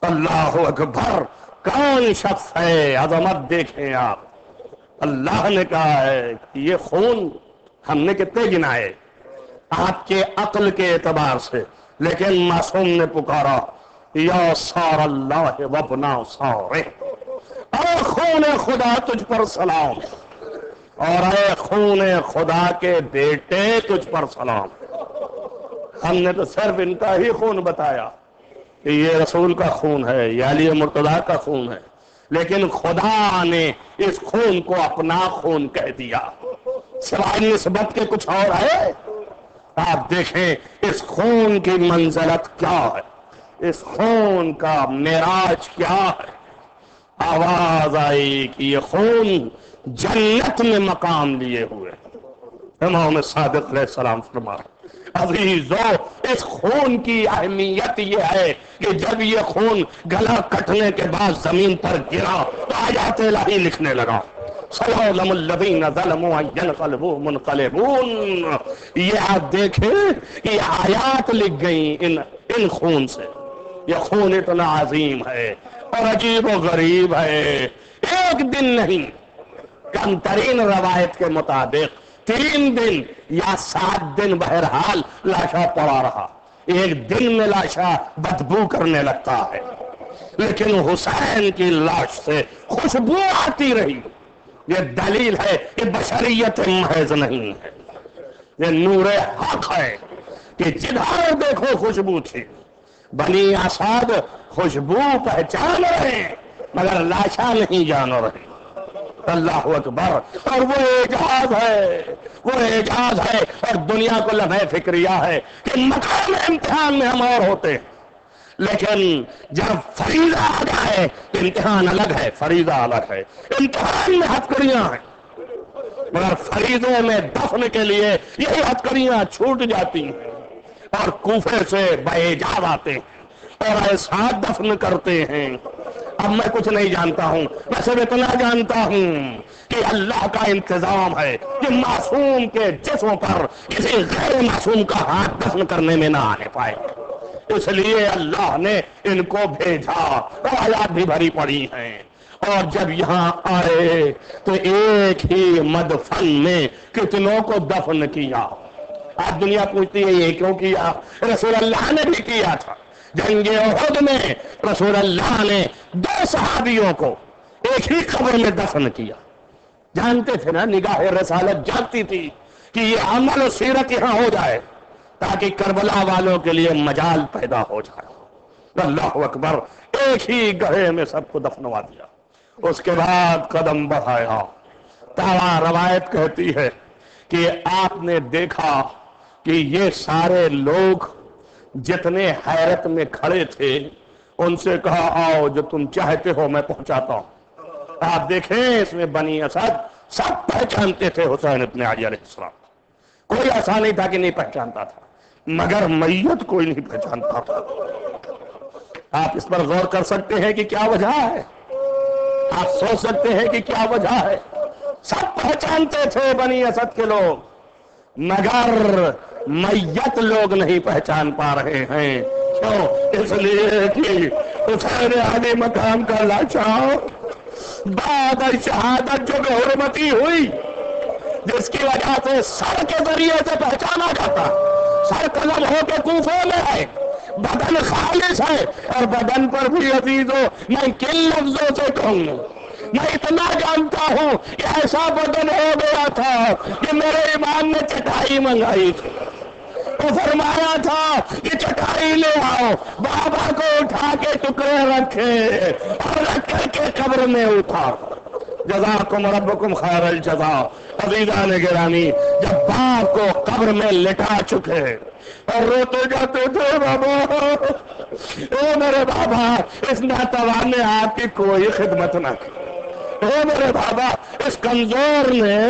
اللہ اکبر، کون شخص ہے؟ عظمت دیکھیں آپ۔ اللہ نے کہا ہے کہ یہ خون ہم نے کتنے گنائے؟ آپ کے عقل کے اعتبار سے۔ لیکن معصوم نے پکارا، یا سار اللہ وبنا سارے اے خون خدا تجھ پر سلام۔ اور اے خون خدا کے بیٹے تجھ پر سلام۔ ہم نے تو صرف ان کا ہی خون بتایا کہ یہ رسول کا خون ہے، یہ علی مرتضی کا خون ہے۔ لیکن خدا نے اس خون کو اپنا خون کہہ دیا۔ سوائے نسبت کے کچھ اور ہے؟ آپ دیکھیں اس خون کی منزلت کیا ہے؟ اس خون کا معراج کیا ہے؟ آواز آئی کہ یہ خون جنت میں مقام لیے ہوئے امام صادق علیہ السلام فرما عزیزو، اس خون کی اہمیت یہ ہے کہ جب یہ خون گلا کٹنے کے بعد زمین پر گرا تو آیات الہی لکھنے لگا۔ سلام الذین ظلموا ینقلبوا منقلبون۔ یہ آپ دیکھیں یہ آیات لکھ گئیں ان ان خون سے۔ یہ خون اتنا عظیم ہے اور عجیب و غریب ہے۔ ایک دن نہیں، کم ترین روایت کے مطابق تین دن یا سات دن بہرحال لاشا پڑا رہا۔ ایک دن میں لاشا بدبو کرنے لگتا ہے۔ لیکن حسین کی لاش سے خوشبو آتی رہی۔ یہ دلیل ہے کہ بشریت محض نہیں ہے۔ یہ نور حق ہے کہ جدھر دیکھو خوشبو تھی۔ بنی اساد خوشبو پہچان رہے مگر لاشا نہیں جان رہے۔ اللہ اکبر، اور وہ اعجاز ہے، وہ اعجاز ہے، اور دنیا کو لمحے فکریہ ہے کہ مقام امتحان میں ہم اور ہوتے ہیں۔ لیکن جب فریضہ آ جائے تو امتحان الگ ہے، فریضہ الگ ہے۔ امتحان میں ہتکڑیاں ہیں، مگر فریضے میں دفن کے لیے یہی ہتکڑیاں چھوٹ جاتی ہیں۔ اور کوفے سے بےجاد آتے ہیں اور ایسا دفن کرتے ہیں۔ اب میں کچھ نہیں جانتا ہوں، میں صرف اتنا جانتا ہوں کہ اللہ کا انتظام ہے کہ معصوم کے جسم پر کسی غیر معصوم کا ہاتھ دفن کرنے میں نہ آنے پائے۔ اس لیے اللہ نے ان کو بھیجا، آیات بھی بھری پڑی ہیں۔ اور جب یہاں آئے تو ایک ہی مدفن میں کتنوں کو دفن کیا۔ آج دنیا پوچھتی ہے یہ کیوں کیا؟ رسول اللہ نے بھی کیا تھا۔ جنگ احد میں رسول اللہ نے دو صحابیوں کو ایک ہی قبر میں دفن کیا۔ جانتے تھے نا، نگاہ رسالت جانتی تھی کہ یہ عمل و سیرت یہاں ہو جائے تاکہ کربلا والوں کے لیے مجال پیدا ہو جائے۔ اللہ اکبر، ایک ہی گڑھے میں سب کو دفنوا دیا۔ اس کے بعد قدم بڑھایا۔ تارا روایت کہتی ہے کہ آپ نے دیکھا کہ یہ سارے لوگ جتنے حیرت میں کھڑے تھے، ان سے کہا، آؤ جو تم چاہتے ہو میں پہنچاتا ہوں۔ آپ دیکھیں، اس میں بنی اسد سب پہچانتے تھے حسین ابن علی علیہ السلام۔ کوئی ایسا نہیں تھا کہ نہیں پہچانتا تھا، مگر میت کوئی نہیں پہچانتا تھا۔ آپ اس پر غور کر سکتے ہیں کہ کیا وجہ ہے؟ آپ سوچ سکتے ہیں کہ کیا وجہ ہے؟ سب پہچانتے تھے بنی اسد کے لوگ۔ مگر میت لوگ نہیں پہچان پا رہے ہیں۔ کیوں؟ اس لیے کہ حسین علی مقام کا لاچا بعد شہادت جو کہ حرمتی ہوئی، جس کی وجہ سے سر کے ذریعے سے پہچانا جاتا، سر قلم ہو کے کوفے میں ہے، بدن خالص ہے، اور بدن پر بھی عزیز ہو میں کن لفظوں سے کہوں؟ میں اتنا جانتا ہوں کہ ایسا بدن ہو گیا تھا کہ میرے امام نے چٹائی منگائی تھی۔ تو فرمایا تھا کہ چٹائی لے آؤ، بابا کو اٹھا کے ٹکڑے رکھے اور رکھ کر کے قبر میں اٹھا۔ جزاکم ربکم خیر الجزا عزیزان گرانی جب باپ کو قبر میں لٹا چکے اور روتے جاتے تھے، بابا۔ اے میرے بابا، اس ناتوان نے آپ کی کوئی خدمت نہ کی۔ اے میرے بابا، اس کمزور نے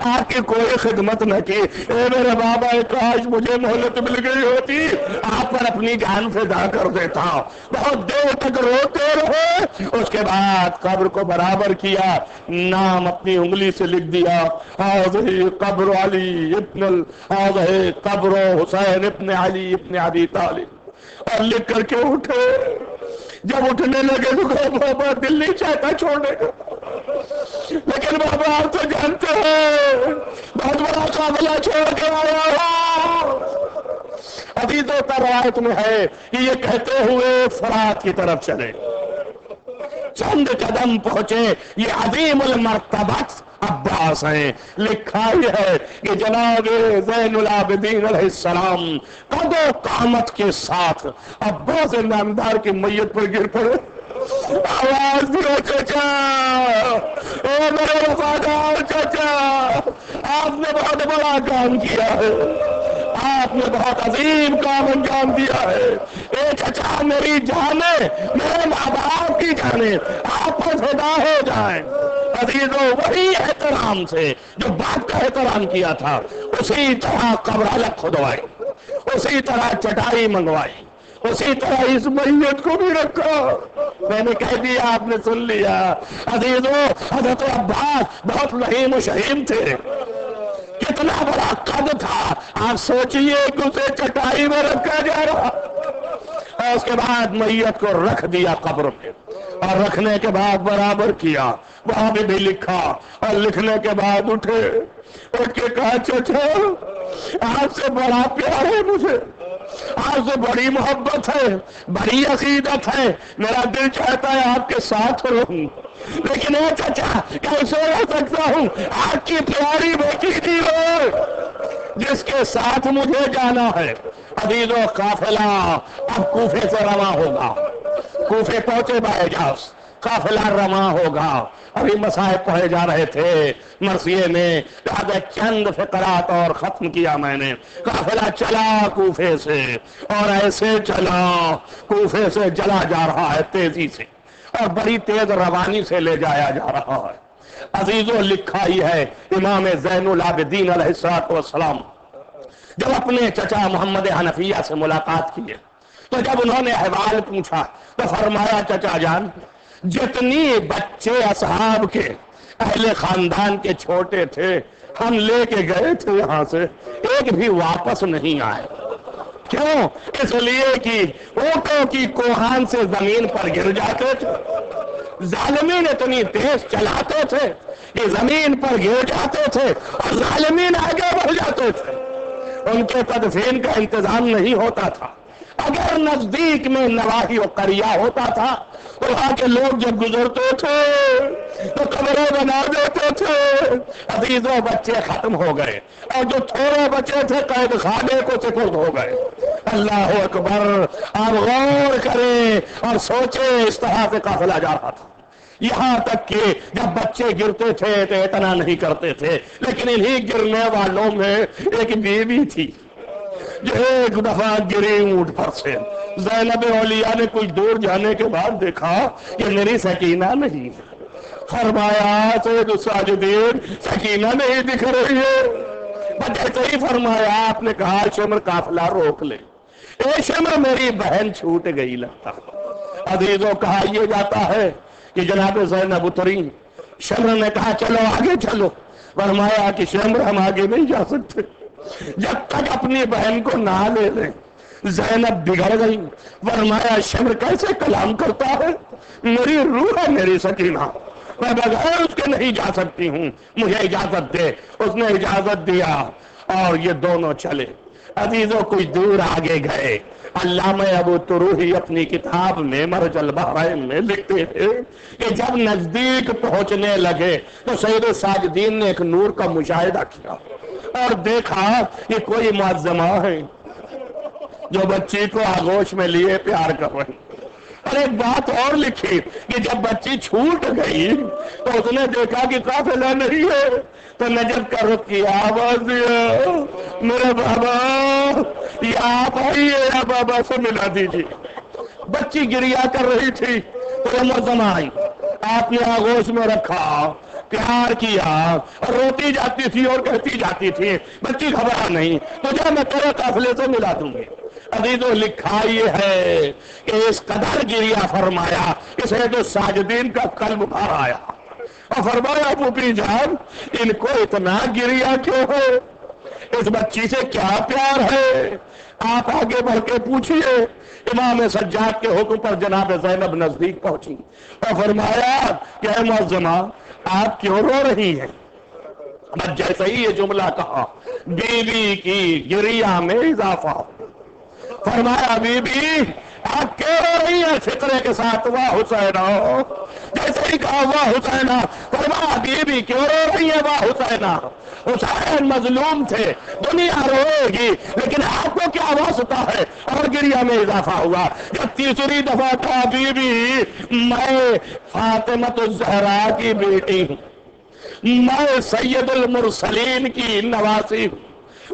آپ کی کوئی خدمت نہ کی۔ اے میرے بابا کاش مجھے مہلت مل گئی ہوتی، آپ پر اپنی جان فدا کر دیتا۔ بہت دیر تک روتے رہے، اس کے بعد قبر کو برابر کیا، نام اپنی انگلی سے لکھ دیا۔ حاضر قبر علی ابن حاضر قبر حسین ابن علی ابن عبی طالب۔ اور لکھ کر کے اٹھے۔ جب اٹھنے لگے تو کہا، بابا دل نہیں چاہتا چھوڑنے کا لیکن بابا، آپ تو جانتے ہیں، بہت بڑا قابلہ چھوڑ کے آیا ہو۔ ابھی تو روایت میں ہے کہ یہ کہتے ہوئے فرات کی طرف چلے۔ چند قدم پہنچے، یہ عظیم المرتبت عباس ہیں۔ لکھا یہ ہے کہ جناب زین العابدین علیہ السلام قد و قامت کے ساتھ عباس نامدار کی میت پر گر پڑے۔ آواز دو چچا۔ اے میرے وفادار چچا، آپ نے بہت بڑا کام کیا ہے۔ آپ نے بہت عظیم کام انجام دیا ہے۔ اے چچا، میری جانے میرے ماں باپ کی جانے آپ کو فدا ہو جائیں۔ عزیزو وہی احترام سے جو باپ کا احترام کیا تھا، اسی طرح قبر الگ کھدوائی اسی طرح چٹائی منگوائی اسی طرح اس میت کو بھی رکھا۔ میں نے کہہ دیا، آپ نے سن لیا۔ عزیزو حضرت عباس بہت رحیم و شہیم تھے۔ کتنا بڑا قد تھا۔ آپ سوچئے کہ اسے چٹائی میں رکھا جا رہا۔ اور اس کے بعد میت کو رکھ دیا قبر میں۔ اور رکھنے کے بعد برابر کیا۔ وہاں بھی بھی لکھا۔ اور لکھنے کے بعد اٹھے۔ اٹھ کے کہا، چچا، آپ سے بڑا پیار ہے مجھے۔ آپ سے بڑی محبت ہے، بڑی عقیدت ہے۔ میرا دل چاہتا ہے آپ کے ساتھ رہوں۔ لیکن اے چچا کیسے رہ سکتا ہوں۔ آپ کی پیاری بیٹی تھی وہ جس کے ساتھ مجھے جانا ہے، عزیز و قافلہ، اب کوفے سے رواں ہوگا۔ کوفے پہنچے بائے جاس، قافلہ رواں ہوگا۔ ابھی مسائب پڑھے جا رہے تھے۔ مرثیے میں لہذا چند فقرات اور ختم کیا میں نے۔ قافلہ چلا کوفے سے، اور ایسے چلا، کوفے سے جلا جا رہا ہے تیزی سے۔ اور بڑی تیز روانی سے لے جایا جا رہا ہے۔ عزیزو لکھا ہی ہے امام زین العابدین علیہ السلام جب اپنے چچا محمد حنفیہ سے ملاقات کی تو جب انہوں نے احوال پوچھا، تو فرمایا، چچا جان، جتنی بچے اصحاب کے اہل خاندان کے چھوٹے تھے، ہم لے کے گئے تھے یہاں سے، ایک بھی واپس نہیں آئے۔ کیوں؟ اس لیے کہ اونٹوں کی کوہان سے زمین پر گر جاتے تھے۔ ظالمین اتنی تیز چلاتے تھے۔ یہ زمین پر گر جاتے تھے اور ظالمین آگے بڑھ جاتے تھے۔ ان کے تدفین کا انتظام نہیں ہوتا تھا۔ اگر نزدیک میں نواحی و کریا ہوتا تھا تو وہاں کے لوگ جب گزرتے تھے تو کمرے بنا دیتے تھے عزیزوں بچے ختم ہو گئے اور جو تھوڑے بچے تھے، قید خانے کو سپرد ہو گئے۔ اللہ اکبر، آپ غور کریں اور سوچے اس طرح سے قافلہ جا رہا تھا۔ یہاں تک کہ جب بچے گرتے تھے تو اتنا نہیں کرتے تھے، لیکن انہی گرنے والوں میں ایک بیوی تھی۔ جو ایک دفعہ گری اونٹ پر سے زینب اولیاء نے کچھ دور جانے کے بعد دیکھا کہ میری سکینہ نہیں۔ فرمایا سید الساجدین سکینہ نہیں دکھ رہی ہے۔ بجے ہی فرمایا، آپ نے کہا، شمر قافلہ روک لے۔ اے شمر، میری بہن چھوٹ گئی، لگتا۔ عزیزوں کہا، یہ جاتا ہے کہ جناب زینب اتری۔ شمر نے کہا، چلو، آگے چلو۔ فرمایا کہ شمر، ہم آگے نہیں جا سکتے۔ جب تک اپنی بہن کو نہ لے لیں، زینب بگڑ گئی۔ فرمایا، شمر کیسے کلام کرتا ہے؟ میری روح ہے میری سکینہ۔ میں بغیر اس کے نہیں جا سکتی ہوں۔ مجھے اجازت دے۔ اس نے اجازت دیا۔ اور یہ دونوں چلے۔ عزیزوں، کچھ دور آگے گئے۔ علامہ ابو تروہی اپنی کتاب میں مرج البحرین میں لکھتے تھے کہ جب نزدیک پہنچنے لگے تو سید الساجدین نے ایک نور کا مشاہدہ کیا۔ اور دیکھا کہ کوئی معظمہ ہے جو بچی کو آگوش میں لیے پیار کر رہے ہیں اور ایک بات اور لکھی کہ جب بچی چھوٹ گئی تو اس نے دیکھا کہ قافلہ نہیں ہے۔ تو نجب کا رخ کیا آواز میرے بابا، یہ آپ آئیے، یا بابا سے ملا دیجیے۔ بچی گریا کر رہی تھی تو موسم آئی۔ آپ نے آگوش میں رکھا۔ پیار کیا اور روتی جاتی تھی اور کہتی جاتی تھی بچی گھبرا نہیں، تجھے میں تیرے قافلے سے ملا دوں گی۔ عزیزو لکھا یہ ہے کہ اس قدر گریا فرمایا اسے تو ساجدین کا قلب بھر آیا۔ اور فرمایا پوپی جان، ان کو اتنا گریا کیوں ہو؟ اس بچی سے کیا پیار ہے؟ آپ آگے بڑھ کے پوچھئے۔ امام سجاد کے حکم پر جناب زینب نزدیک پہنچی اور فرمایا کہ اے معظمہ، آپ کیوں رو رہی ہیں؟ بس جیسے ہی یہ جملہ کہا، بیوی کی گریا میں اضافہ۔ فرمایا بی بی آپ کہہ رہی ہیں فکرے کے ساتھ واہ حسین جیسے ہی کہا واہ حسین فرمایا بی بی کیوں رو رہی ہے واہ حسین حسین مظلوم تھے، دنیا روئے گی، لیکن آپ کو کیا واسطہ ہے؟ اور گریا میں اضافہ ہوا۔ جب تیسری دفعہ کہا بی بی میں فاطمت الزہرا کی بیٹی ہوں۔ میں سید المرسلین کی نواسی ہوں۔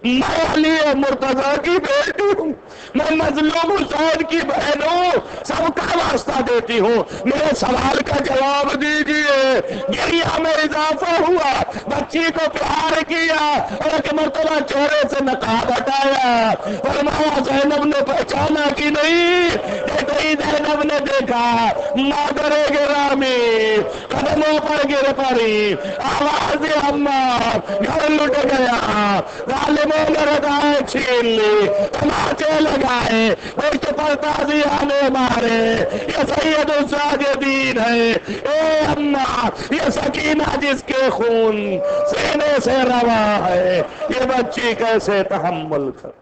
میں علی مرتضی کی بیٹی ہوں۔ میں مظلوم حسین کی بہن ہوں سب کا واسطہ دیتی ہوں۔ میرے سوال کا جواب دیجیے۔ گریا میں اضافہ ہوا۔ بچی کو پیار کیا اور ایک مرتبہ چہرے سے نقاب ہٹایا۔ فرمایا، زینب نے پہچانا کی نہیں کئی زینب نے دیکھا۔ مادر گرامی قدموں پر گر پڑی۔ آواز اماں گھر لٹ گیا۔ ظالموں نے لگائے، چھین لی تماچے لگائے پشت پر تازیانے مارے۔ یہ سید الساجدین ہے۔ اے اماں یہ سکینہ جس کے خون سینے سے روا ہے۔ یہ بچی کیسے تحمل کر؟